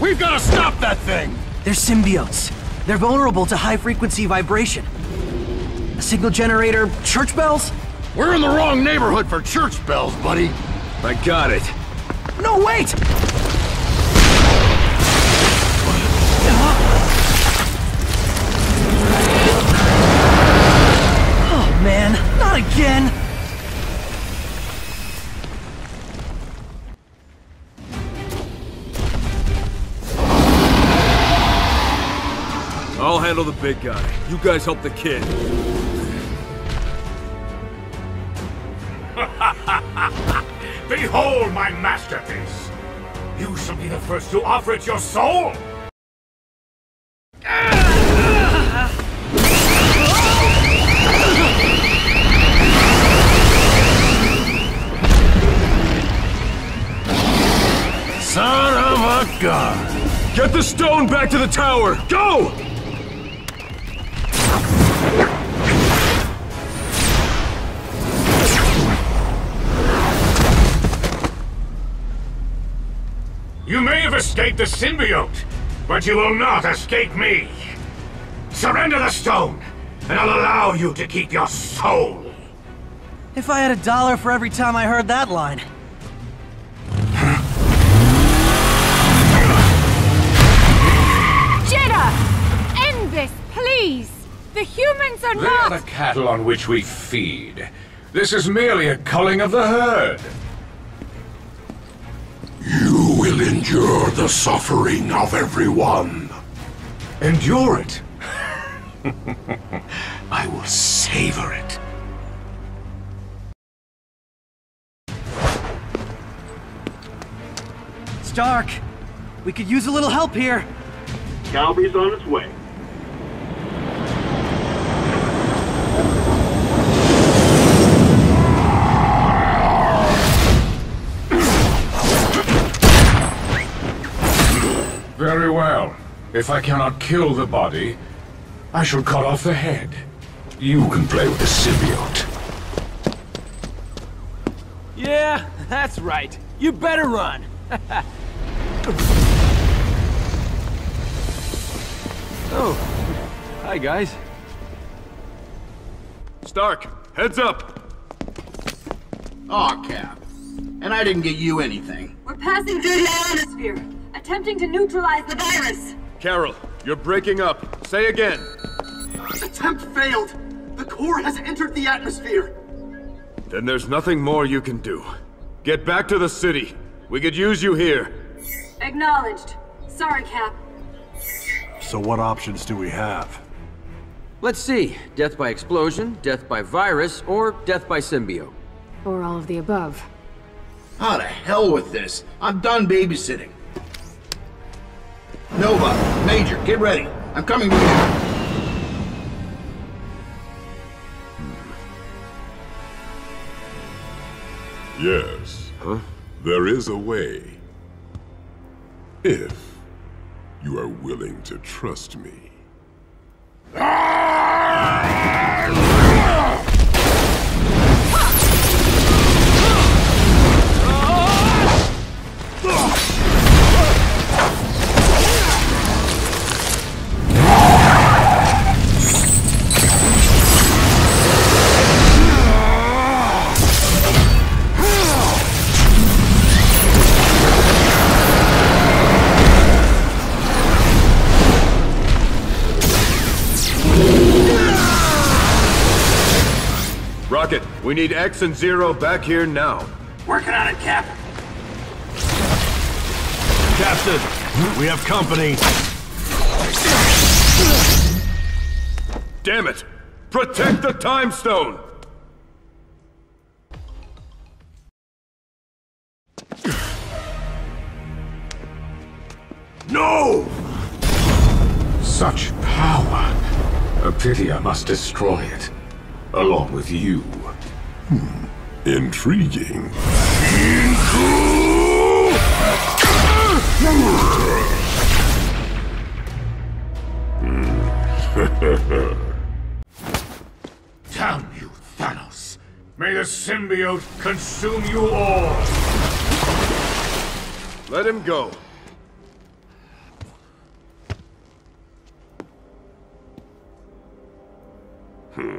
We've got to stop that thing! They're symbiotes. They're vulnerable to high-frequency vibration. A signal generator, church bells? We're in the wrong neighborhood for church bells, buddy. I got it. No, wait! Oh, man, not again! I'll handle the big guy. You guys help the kid. Behold my masterpiece! You shall be the first to offer it your soul! Son of a gun! Get the stone back to the tower! Go! You may have escaped the symbiote, but you will not escape me! Surrender the stone, and I'll allow you to keep your soul! If I had a dollar for every time I heard that line. Jeddah! End this, please! The humans are They not- are the cattle on which we feed. This is merely a culling of the herd. You will endure the suffering of everyone. Endure it? I will savor it. Stark, we could use a little help here. Cavalry's on its way. If I cannot kill the body, I shall cut off the head. You can play with the symbiote. Yeah, that's right. You better run. oh, hi guys. Stark, heads up! Aw, Cap. And I didn't get you anything. We're passing through the atmosphere, attempting to neutralize the virus. Carol, you're breaking up. Say again. Attempt failed. The core has entered the atmosphere. Then there's nothing more you can do. Get back to the city. We could use you here. Acknowledged. Sorry, Cap. So what options do we have? Let's see. Death by explosion, death by virus, or death by symbiote. Or all of the above. Ah, to hell with this. I'm done babysitting. Nova, Major, get ready. I'm coming with you. Yes. Huh? There is a way. If you are willing to trust me. Ah! We need X and Zero back here now. Working on it, Cap. Captain, we have company. Damn it! Protect the Time Stone! No! Such power. A pity I must destroy it. Along with you. Hmm. Intriguing. Damn you, Thanos! May the symbiote consume you all! Let him go. Hmm.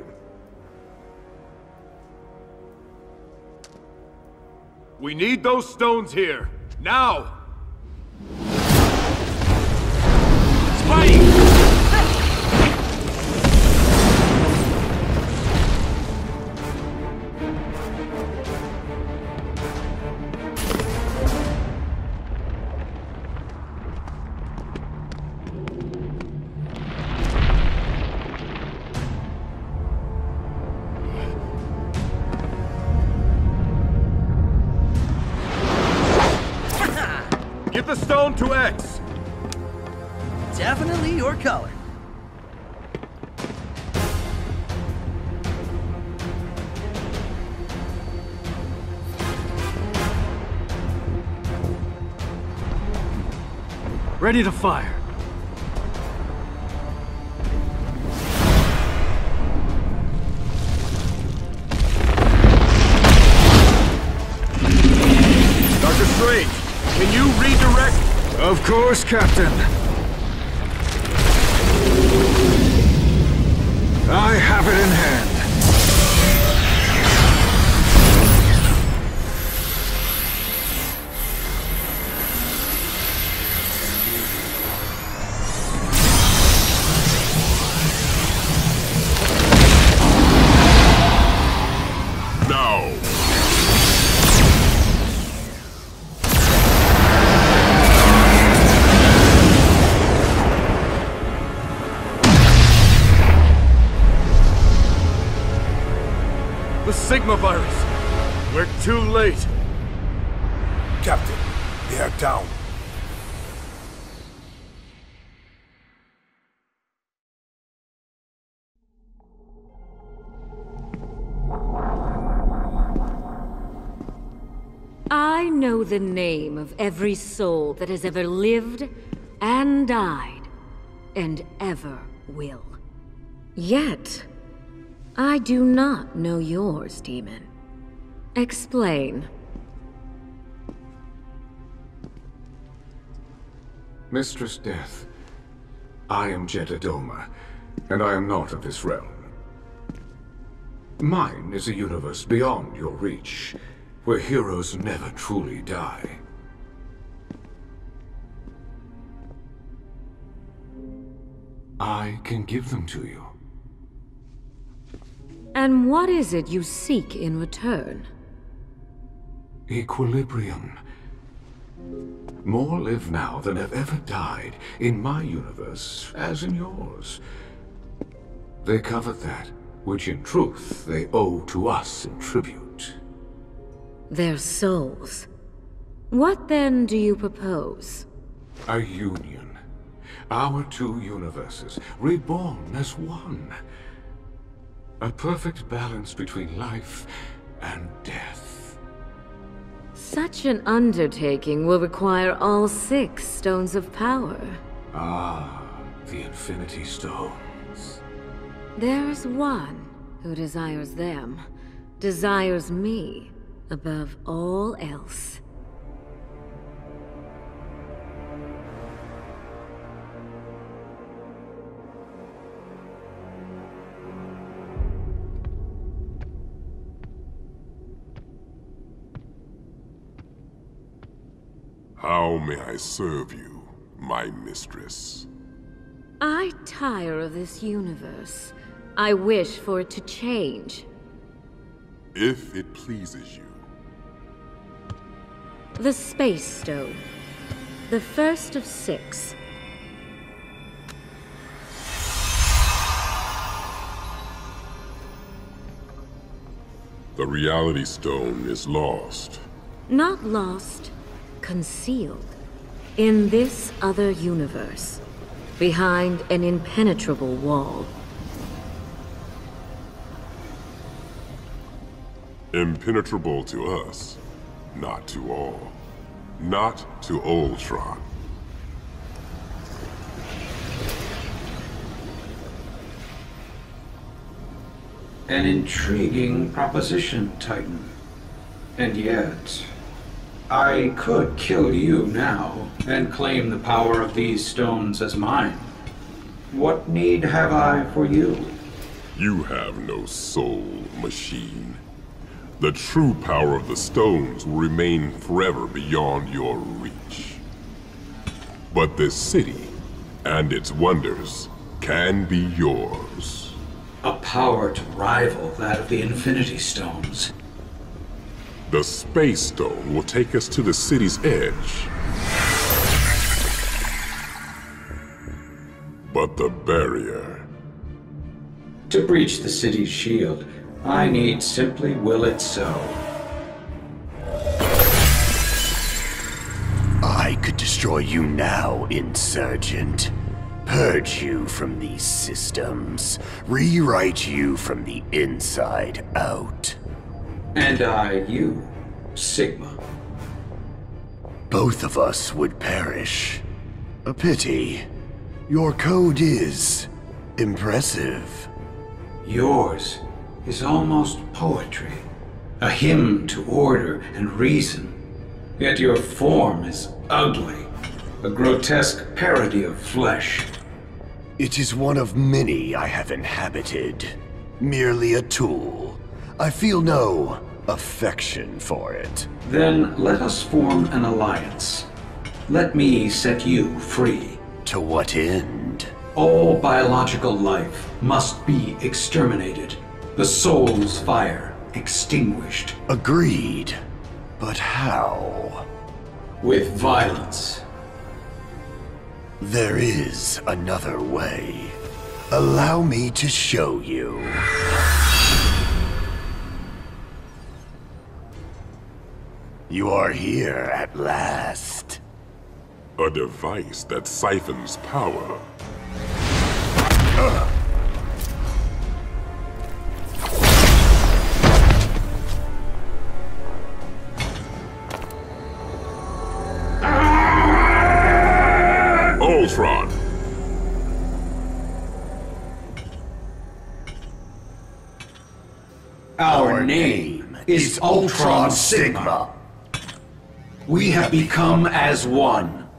We need those stones here. Now! Spidey! Ready to fire. Doctor Strange, can you redirect? Of course, Captain. The name of every soul that has ever lived and died, and ever will. Yet, I do not know yours, demon. Explain. Mistress Death, I am Jedah Dohma, and I am not of this realm. Mine is a universe beyond your reach, where heroes never truly die. I can give them to you. And what is it you seek in return? Equilibrium. More live now than have ever died in my universe, as in yours. They covet that, which in truth they owe to us in tribute. Their souls. What then do you propose? A union. Our two universes, reborn as one. A perfect balance between life and death. Such an undertaking will require all six stones of power. Ah, the Infinity Stones. There's one who desires them, desires me above all else. How may I serve you, my mistress? I tire of this universe. I wish for it to change. If it pleases you. The Space Stone. The first of six. The Reality Stone is lost. Not lost, concealed. In this other universe. Behind an impenetrable wall. Impenetrable to us, not to all. Not to Ultron. An intriguing proposition, Titan. And yet, I could kill you now and claim the power of these stones as mine. What need have I for you? You have no soul, machine. The true power of the stones will remain forever beyond your reach. But this city and its wonders can be yours. A power to rival that of the Infinity Stones. The Space Stone will take us to the city's edge. But the barrier... To breach the city's shield, I need simply will it so. I could destroy you now, Insurgent. Purge you from these systems. Rewrite you from the inside out. And I, you, Sigma. Both of us would perish. A pity. Your code is impressive. Yours is almost poetry. A hymn to order and reason. Yet your form is ugly. A grotesque parody of flesh. It is one of many I have inhabited. Merely a tool. I feel no affection for it. Then let us form an alliance. Let me set you free. To what end? All biological life must be exterminated. The soul's fire extinguished. Agreed. But how? With violence. There is another way. Allow me to show you. You are here at last. A device that siphons power. Uh. Our name is Ultron Sigma. We have become as one,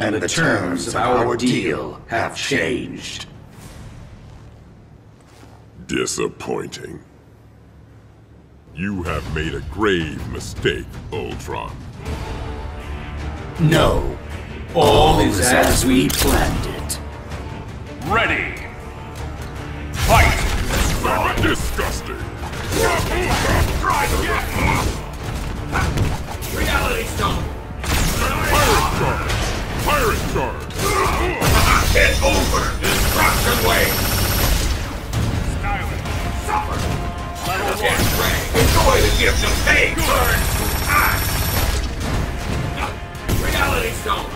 and the terms of our deal have changed. Disappointing. You have made a grave mistake, Ultron. No. All is as we planned it. Ready! Fight! Disgusting! Reality Stone! Pirate charge! Pirate charge! It's over! Destruction wave! Skyland, suffer! Level Get ready! Enjoy the gift of pain! Burn! Ah! Reality Stone!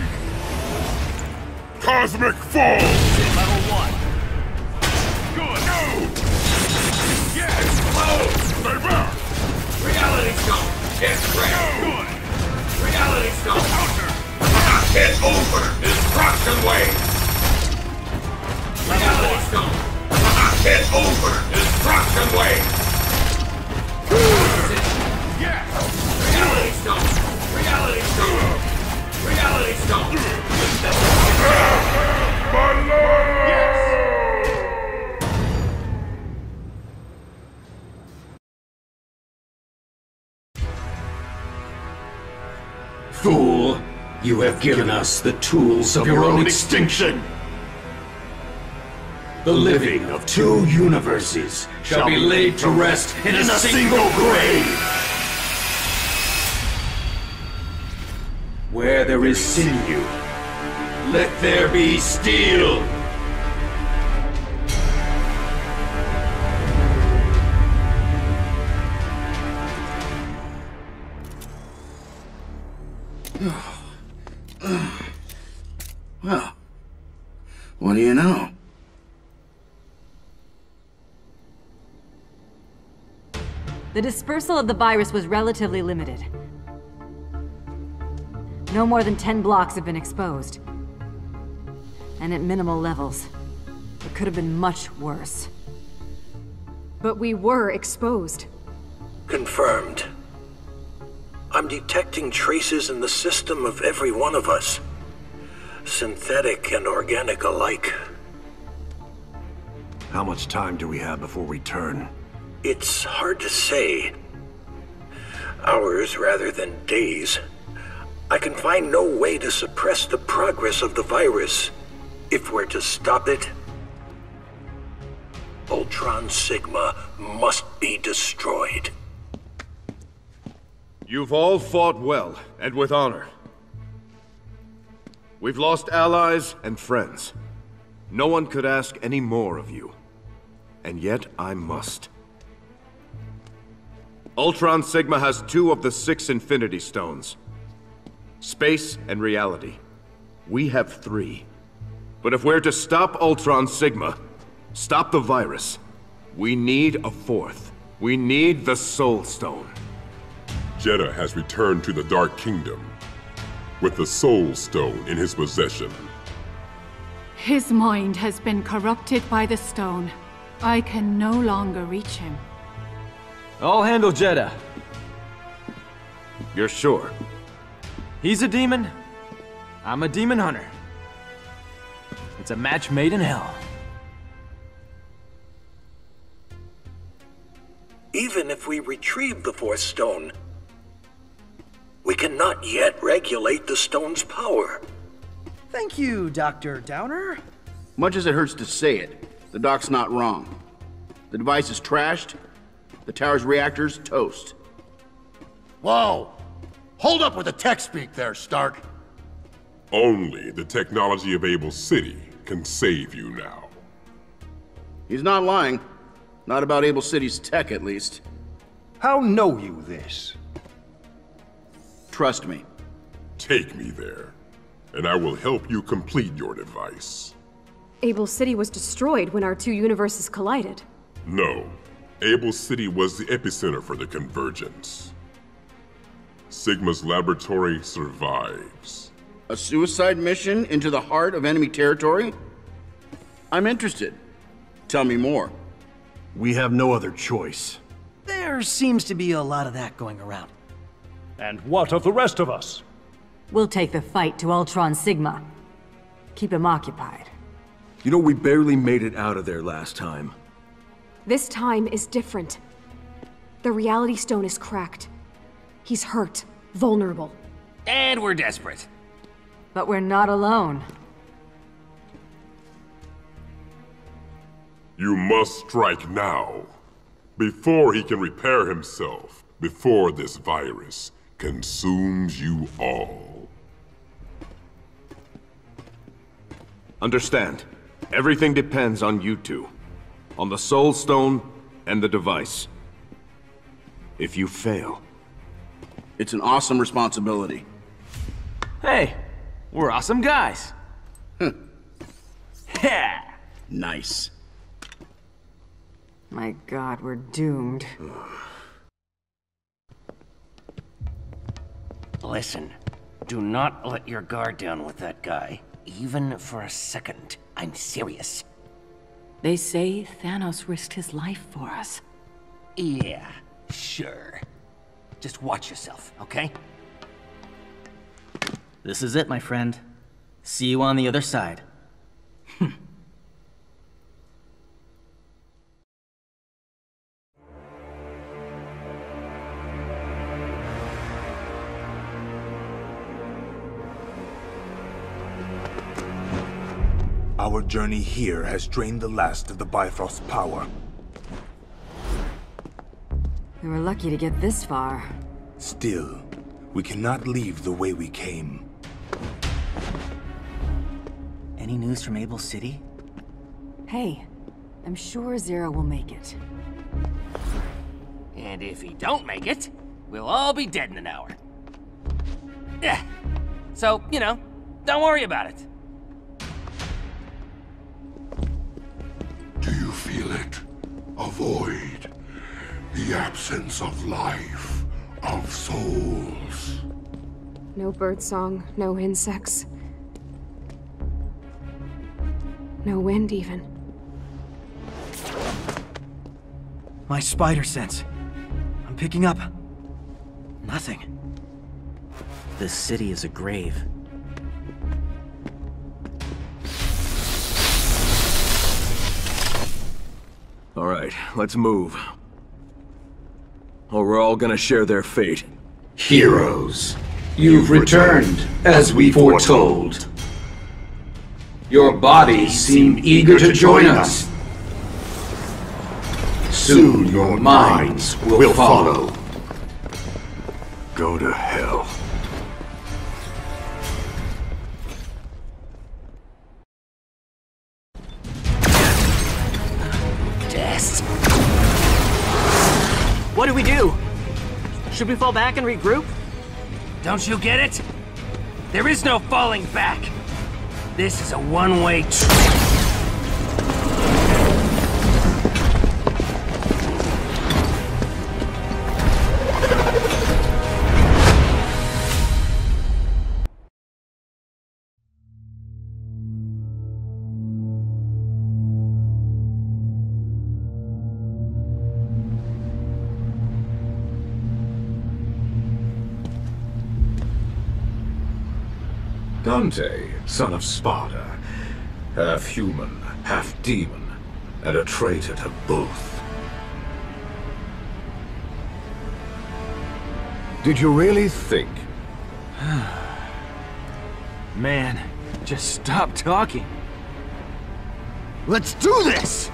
Cosmic Fall! Level one. Yes! Reality Stone! It's! Reality Stone! Counter! Over! Destruction Wave! Reality. Stone! Over! Destruction Wave! Yes! Reality Stone! Reality Stone! Fool! You have given us the tools of your own extinction! The living of two universes shall be laid to rest in a single grave! Where there is sinew, let there be steel! Well, what do you know? The dispersal of the virus was relatively limited. No more than 10 blocks have been exposed. And at minimal levels. It could have been much worse. But we were exposed. Confirmed. I'm detecting traces in the system of every one of us. Synthetic and organic alike. How much time do we have before we turn? It's hard to say. Hours rather than days. I can find no way to suppress the progress of the virus. If we're to stop it, Ultron Sigma must be destroyed. You've all fought well, and with honor. We've lost allies and friends. No one could ask any more of you. And yet I must. Ultron Sigma has two of the six Infinity Stones. Space and reality. We have three. But if we're to stop Ultron Sigma, stop the virus, we need a fourth. We need the Soul Stone. Jedah has returned to the Dark Kingdom with the Soul Stone in his possession. His mind has been corrupted by the stone. I can no longer reach him. I'll handle Jedah. You're sure? He's a demon. I'm a demon hunter. It's a match made in hell. Even if we retrieve the Fourth Stone, we cannot yet regulate the stone's power. Thank you, Dr. Downer. Much as it hurts to say it, the doc's not wrong. The device is trashed, the tower's reactors toast. Whoa! Hold up with the tech speak there, Stark. Only the technology of Abel City can save you now. He's not lying. Not about Abel City's tech, at least. How know you this? Trust me. Take me there, and I will help you complete your device. Abel City was destroyed when our two universes collided. No, Abel City was the epicenter for the convergence. Sigma's laboratory survives. A suicide mission into the heart of enemy territory? I'm interested. Tell me more. We have no other choice. There seems to be a lot of that going around. And what of the rest of us? We'll take the fight to Ultron Sigma. Keep him occupied. You know, we barely made it out of there last time. This time is different. The Reality Stone is cracked. He's hurt, vulnerable. And we're desperate. But we're not alone. You must strike now, before he can repair himself, before this virus consumes you all. Understand, everything depends on you two. On the Soul Stone and the device. If you fail... It's an awesome responsibility. Hey, we're awesome guys. yeah. Nice. My god, we're doomed. Listen, do not let your guard down with that guy, even for a second. I'm serious. They say Thanos risked his life for us. Yeah, sure. Just watch yourself, okay? This is it, my friend. See you on the other side. Our journey here has drained the last of the Bifrost power, we were lucky to get this far. Still, we cannot leave the way we came. Any news from Abel City? Hey, I'm sure Zero will make it. And if he don't make it, we'll all be dead in an hour. Yeah. So, you know, don't worry about it. Do you feel it? A void. The absence of life, of souls. No birdsong, no insects. No wind, even. My spider sense. I'm picking up... nothing. This city is a grave. All right, let's move. Or we're all gonna share their fate. Heroes, you've returned, as we foretold. Your bodies seem eager to join us. Soon your minds will follow. Go to hell. Should we fall back and regroup? Don't you get it? There is no falling back. This is a one-way trip. Dante, son of Sparda. Half human, half demon, and a traitor to both. Did you really think? Man, just stop talking. Let's do this!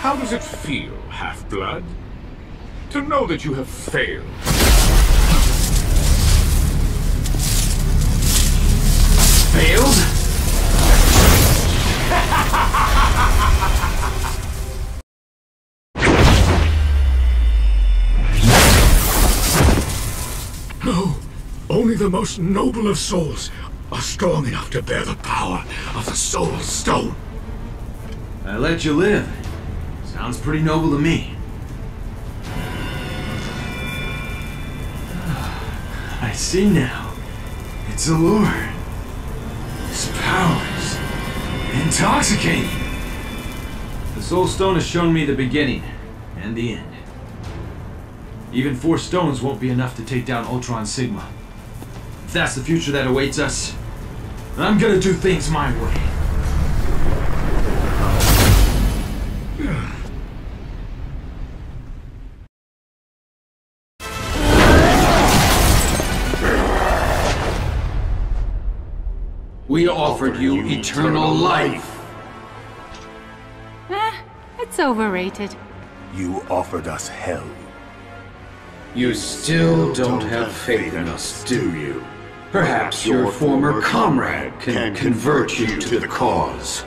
How does it feel, Half-Blood? To know that you have failed. Failed? No, only the most noble of souls are strong enough to bear the power of the Soul Stone. I let you live. Sounds pretty noble to me. See now. It's a lure. His powers. Intoxicating. The Soul Stone has shown me the beginning and the end. Even four stones won't be enough to take down Ultron Sigma. If that's the future that awaits us, I'm gonna do things my way. We offered you eternal life. Eh, it's overrated. You offered us hell. You still don't have faith in us, do you? Perhaps your former comrade can convert you to the cause.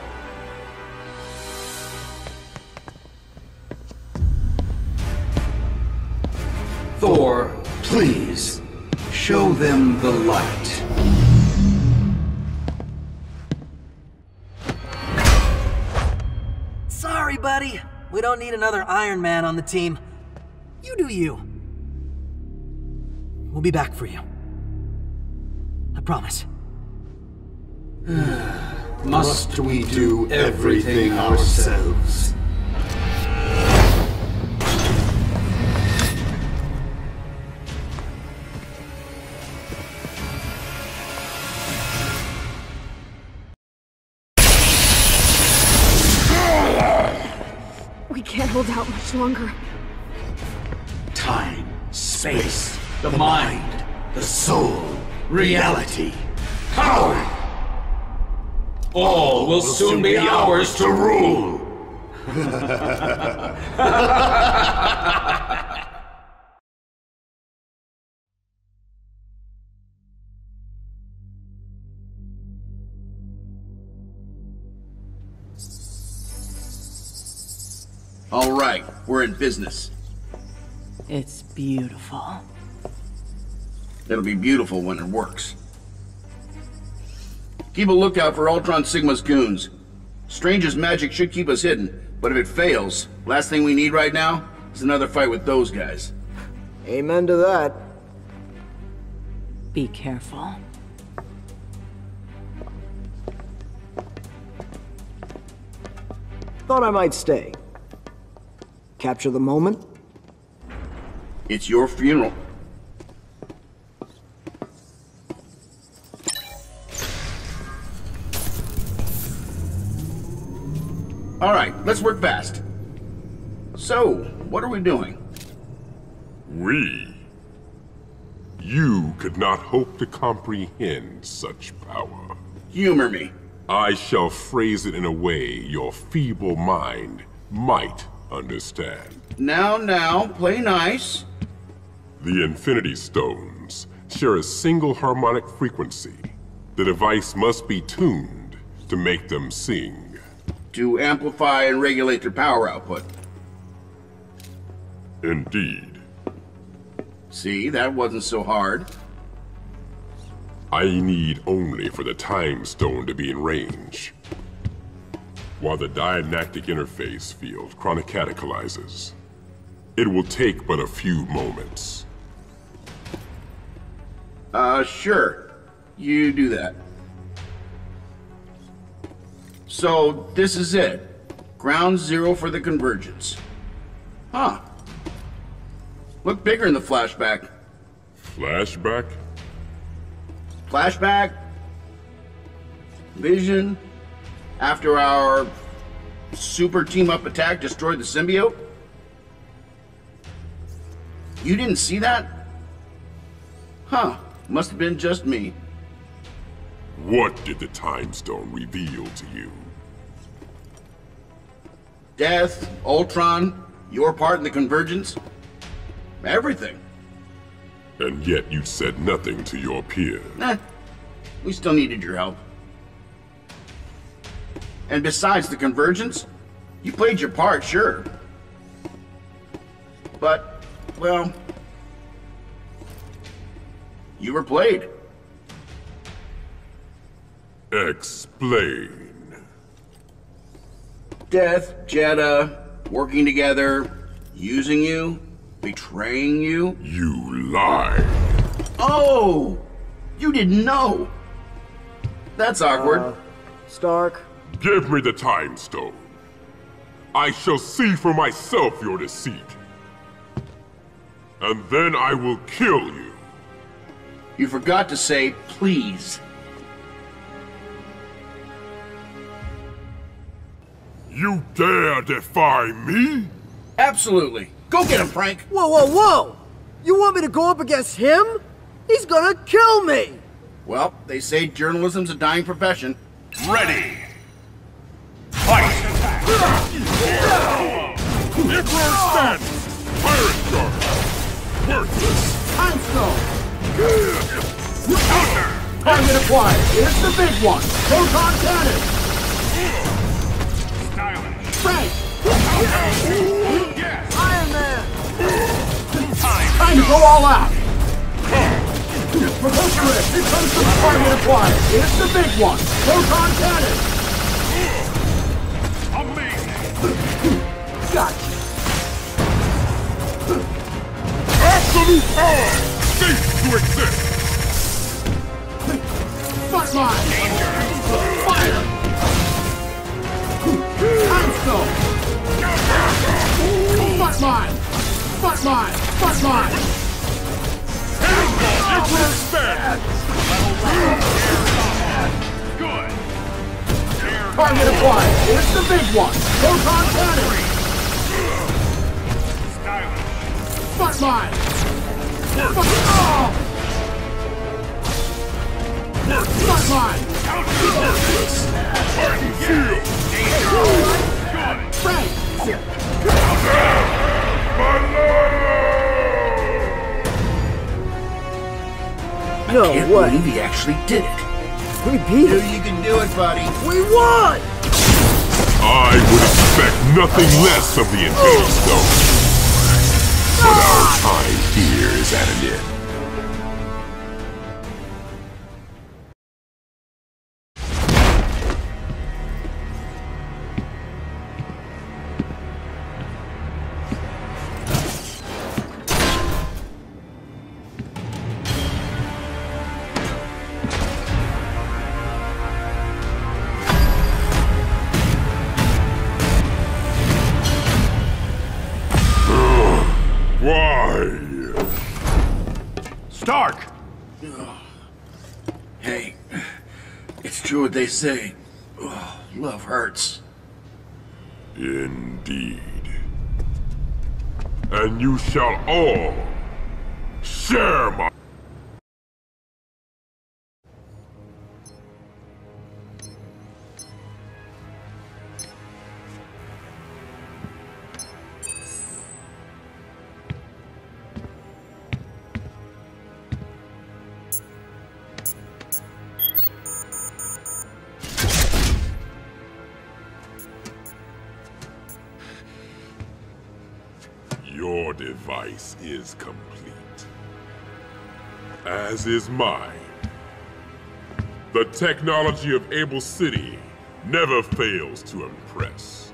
Thor, please, show them the light. Buddy. We don't need another Iron Man on the team. You do you. We'll be back for you. I promise. Must we do everything ourselves? Much longer. Time, space, the mind. The soul, reality, power. All will soon be ours to rule. All right, we're in business. It's beautiful. It'll be beautiful when it works. Keep a lookout for Ultron Sigma's goons. Strange's magic should keep us hidden, but if it fails, last thing we need right now is another fight with those guys. Amen to that. Be careful. Thought I might stay. Capture the moment? It's your funeral. All right, let's work fast. So, what are we doing? We? You could not hope to comprehend such power. Humor me. I shall phrase it in a way your feeble mind might understand. Now, now, play nice. The Infinity Stones share a single harmonic frequency. The device must be tuned to make them sing. To amplify and regulate their power output. Indeed. See, that wasn't so hard. I need only for the Time Stone to be in range. While the dianactic interface field chronicatechalizes, it will take but a few moments. Uh, sure. You do that. So, this is it. Ground zero for the convergence. Huh. Look bigger in the flashback. Flashback? Flashback. Vision. After our super team-up attack destroyed the symbiote. You didn't see that? Huh. Must have been just me. What did the Time Stone reveal to you? Death, Ultron, your part in the convergence. Everything. And yet you said nothing to your peers. Nah, we still needed your help. And besides the convergence, you played your part, sure. But, well, you were played. Explain. Death, Jedah, working together, using you, betraying you. You lied. Oh! You didn't know! That's awkward. Uh, Stark? Give me the Time Stone. I shall see for myself your deceit. And then I will kill you. You forgot to say, please. You dare defy me? Absolutely. Go get him, Frank. Whoa, whoa, whoa! You want me to go up against him? He's gonna kill me! Well, they say journalism's a dying profession. Ready! Emperor stand! Pirate charge! Worthless! Time stone! Target acquired. Here's the big one. Proton cannon. Frank. Iron Man! Time to go all out. X, here comes the target acquired. Here's the big one. Proton cannon. Gotcha. Absolute power! Cease to exist! Butt mine. Fire. Time stone. Butt mine. Butt mine. Butt mine. Target acquired. Here's the big one. Proton cannon. Butt mine. Butt- oh! Frontline! Worthless! Titan field! No I can't way. believe he actually did it. We beat Knew him. you can do it, buddy. We won! I would expect nothing less of the Infinity though. But our time here is at an end. It's true say. Ugh, Love hurts. Indeed. And you shall all share my. Is complete. As is mine. The technology of Abel City never fails to impress.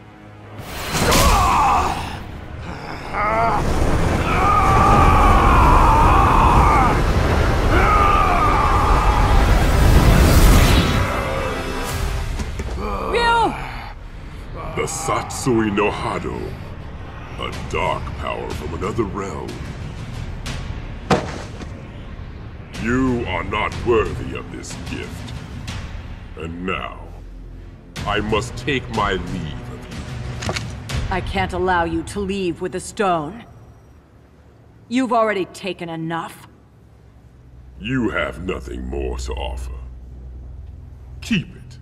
The Satsui no Hado. A dark power from another realm. You are not worthy of this gift. And now, I must take my leave of you. I can't allow you to leave with the stone. You've already taken enough. You have nothing more to offer. Keep it.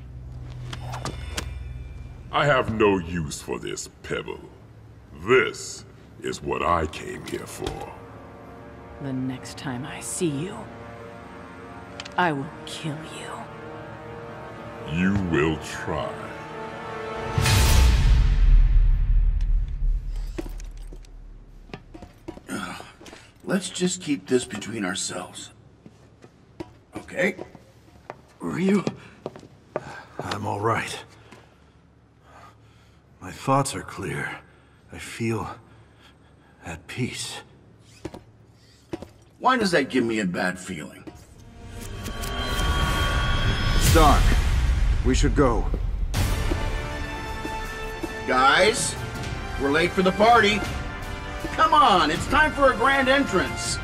I have no use for this pebble. This is what I came here for. The next time I see you, I will kill you. You will try. Let's just keep this between ourselves. Okay? Ryu? I'm all right. My thoughts are clear. I feel at peace. Why does that give me a bad feeling? Stark, we should go. Guys, we're late for the party. Come on, it's time for a grand entrance.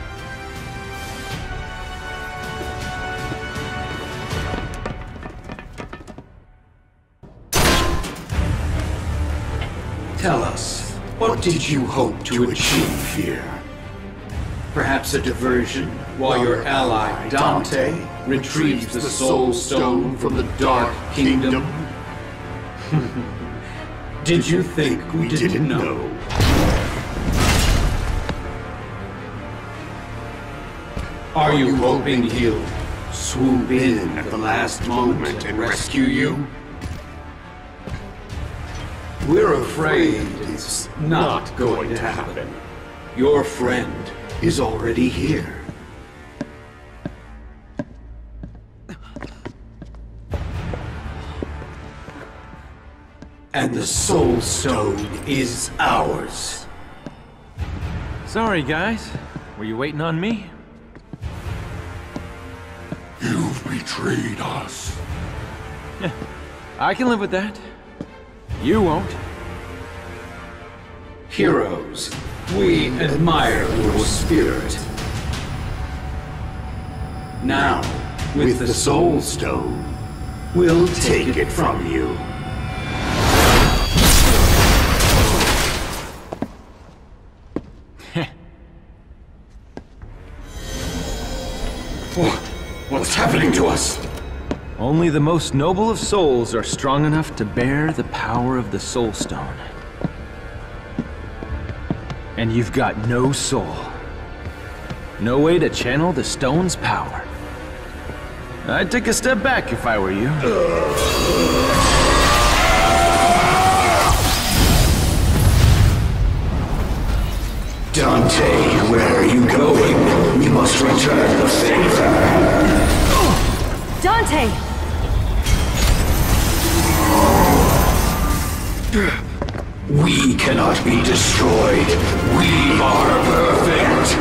Tell us, what did you hope to achieve here? Perhaps a diversion while your ally Dante retrieves the Soul Stone from the Dark Kingdom? did you think we didn't know? Are you hoping he'll swoop in at the last moment and rescue you? We're afraid it's not going to happen. Your friend is already here. And the Soul Stone is ours. Sorry, guys. Were you waiting on me? You've betrayed us. Yeah, I can live with that. You won't. Heroes, we admire your spirit. Now, with the Soul Stone, we'll take it from you. What? What's happening to us? Only the most noble of souls are strong enough to bear the power of the Soul Stone. And you've got no soul. No way to channel the stone's power. I'd take a step back if I were you. Dante, where are you going? We must return the favor. Dante! We cannot be destroyed. We are perfect.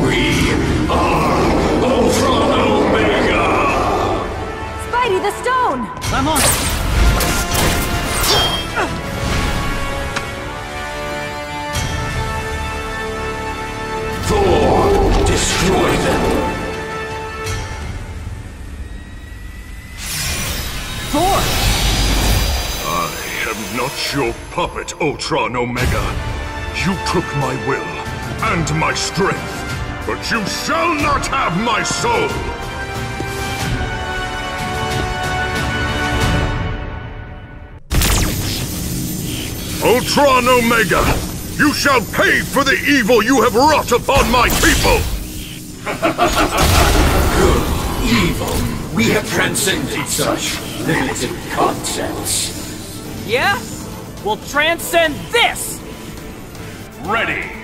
We are Ultron Omega! Spidey, the stone! I'm on. Thor, destroy them. Thor! Not your puppet, Ultron Omega. You took my will and my strength, but you shall not have my soul! Ultron Omega! You shall pay for the evil you have wrought upon my people! Good, evil. We have transcended such limited concepts. Yeah? We'll transcend this! Ready!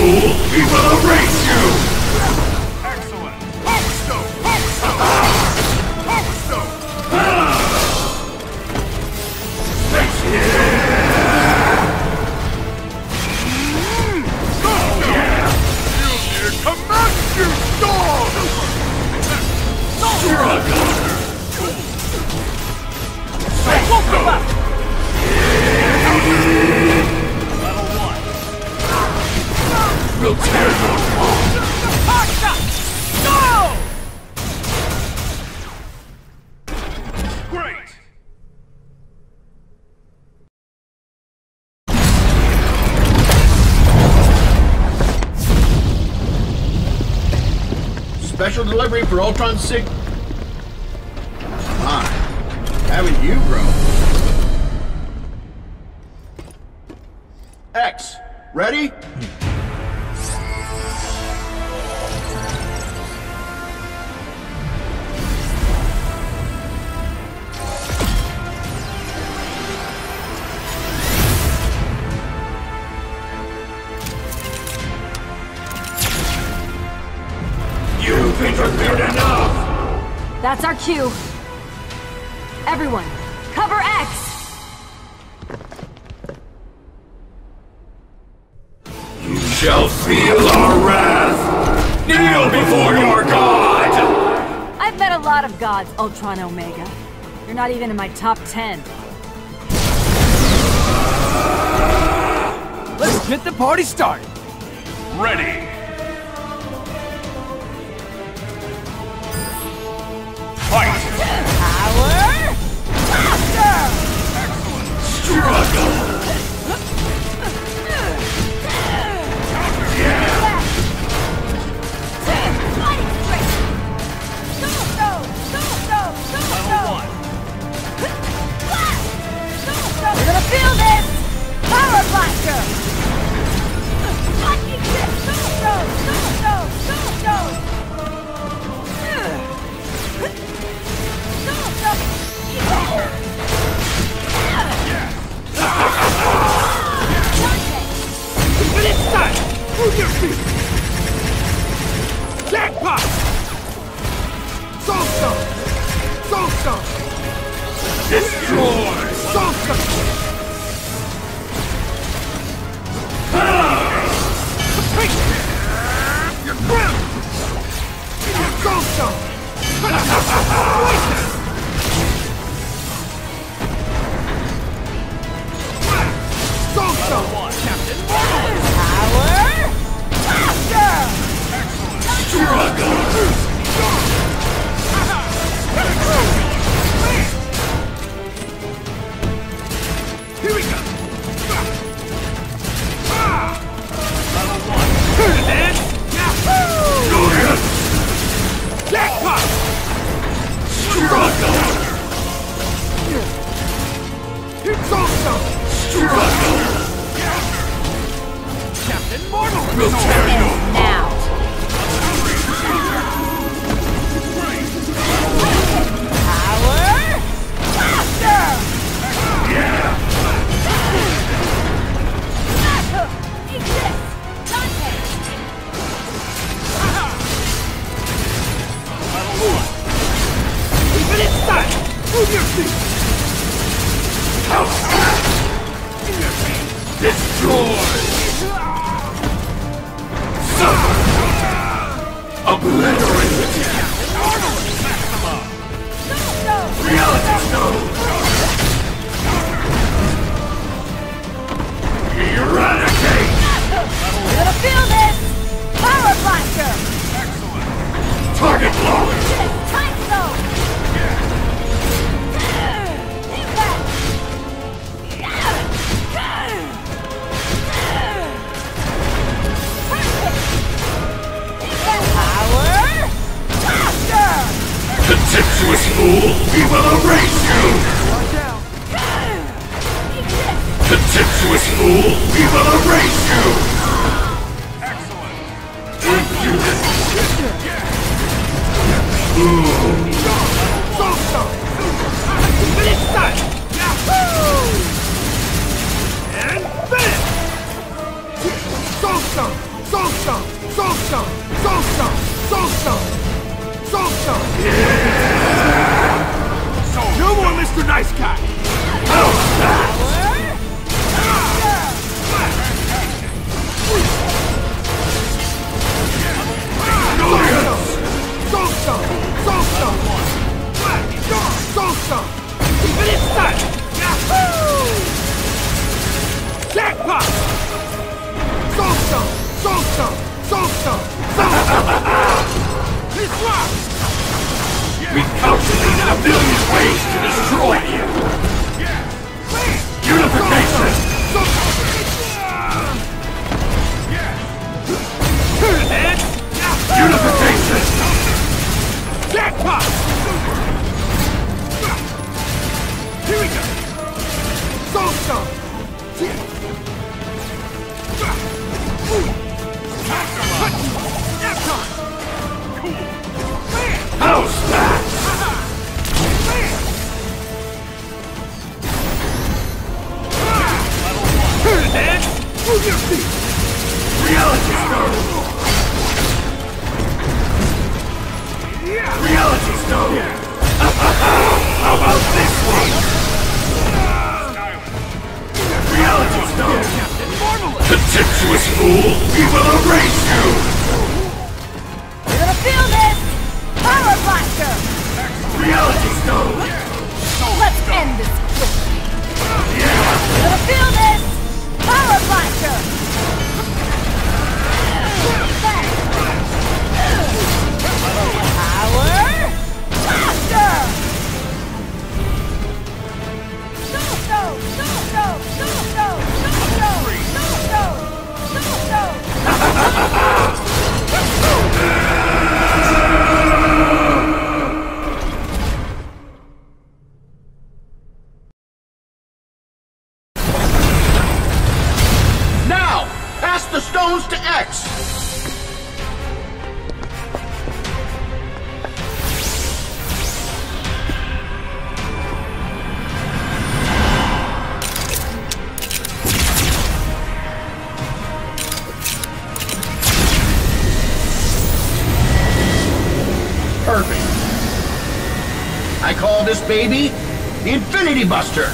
Fool! We will erase you! Special delivery for Ultron Sig. My, haven't you grown? X, ready? That's our cue. Everyone, cover X! You shall feel our wrath! Kneel before your god! I've met a lot of gods, Ultron Omega. You're not even in my top 10. Let's get the party started! Ready! Feel this! Power Blaster! Baby the Infinity Buster.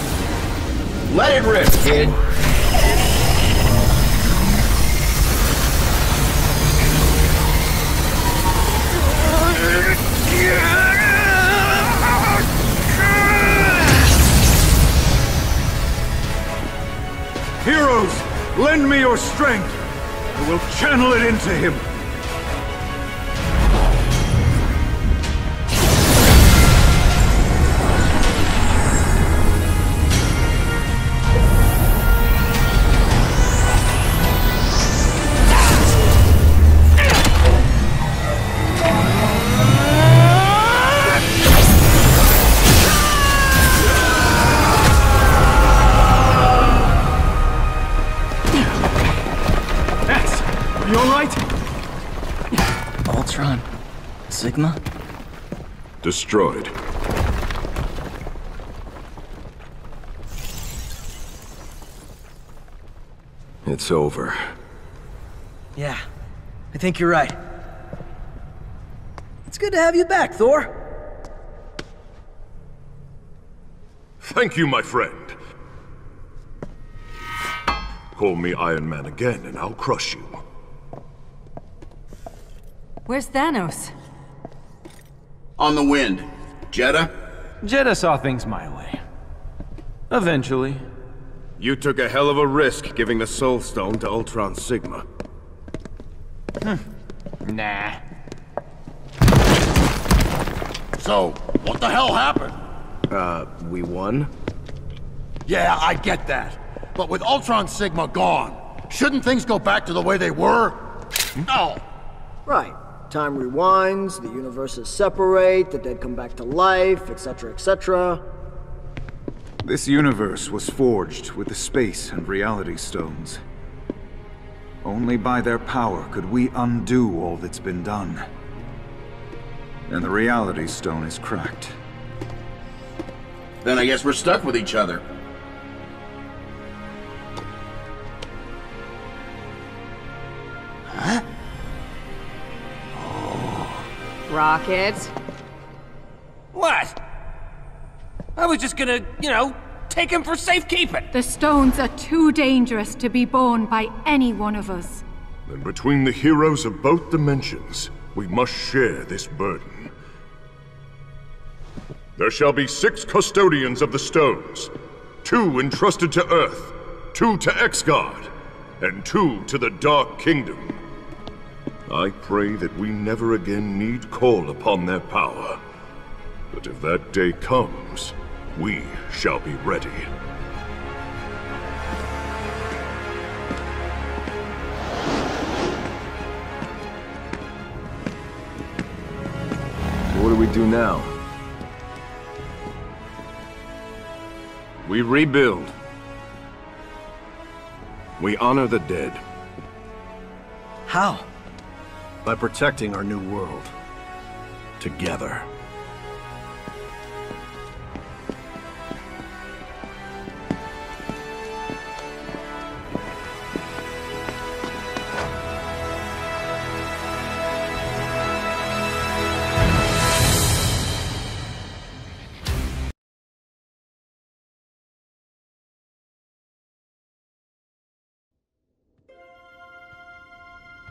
Think you're right. It's good to have you back, Thor. Thank you, my friend. Call me Iron Man again, and I'll crush you. Where's Thanos? On the wind. Jedah? Jedah saw things my way. Eventually. You took a hell of a risk giving the Soul Stone to Ultron Sigma. Nah. So, what the hell happened? Uh, we won? Yeah, I get that. But with Ultron Sigma gone, shouldn't things go back to the way they were? No! Right. Time rewinds, the universes separate, the dead come back to life, etc., etc. This universe was forged with the space and reality stones. Only by their power could we undo all that's been done. And the reality stone is cracked. Then I guess we're stuck with each other. Huh? Rocket. What? I was just gonna, you know, take him for safekeeping. The stones are too dangerous to be borne by any one of us. Then between the heroes of both dimensions, we must share this burden. There shall be six custodians of the stones. Two entrusted to Earth, two to Asgard, and two to the Dark Kingdom. I pray that we never again need call upon their power. But if that day comes, we shall be ready. What do we do now? We rebuild. We honor the dead. How? By protecting our new world. Together.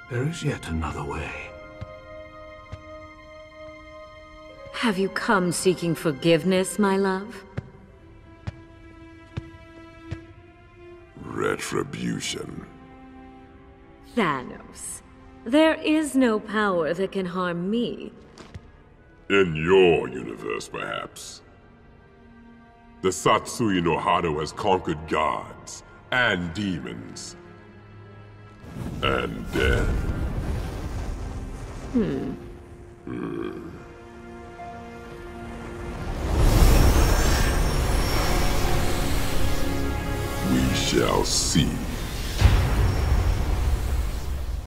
There is yet another way. Have you come seeking forgiveness, my love? Retribution. Thanos, there is no power that can harm me. In your universe, perhaps. The Satsui no Hado has conquered gods and demons. And death. Hmm. Hmm. We shall see.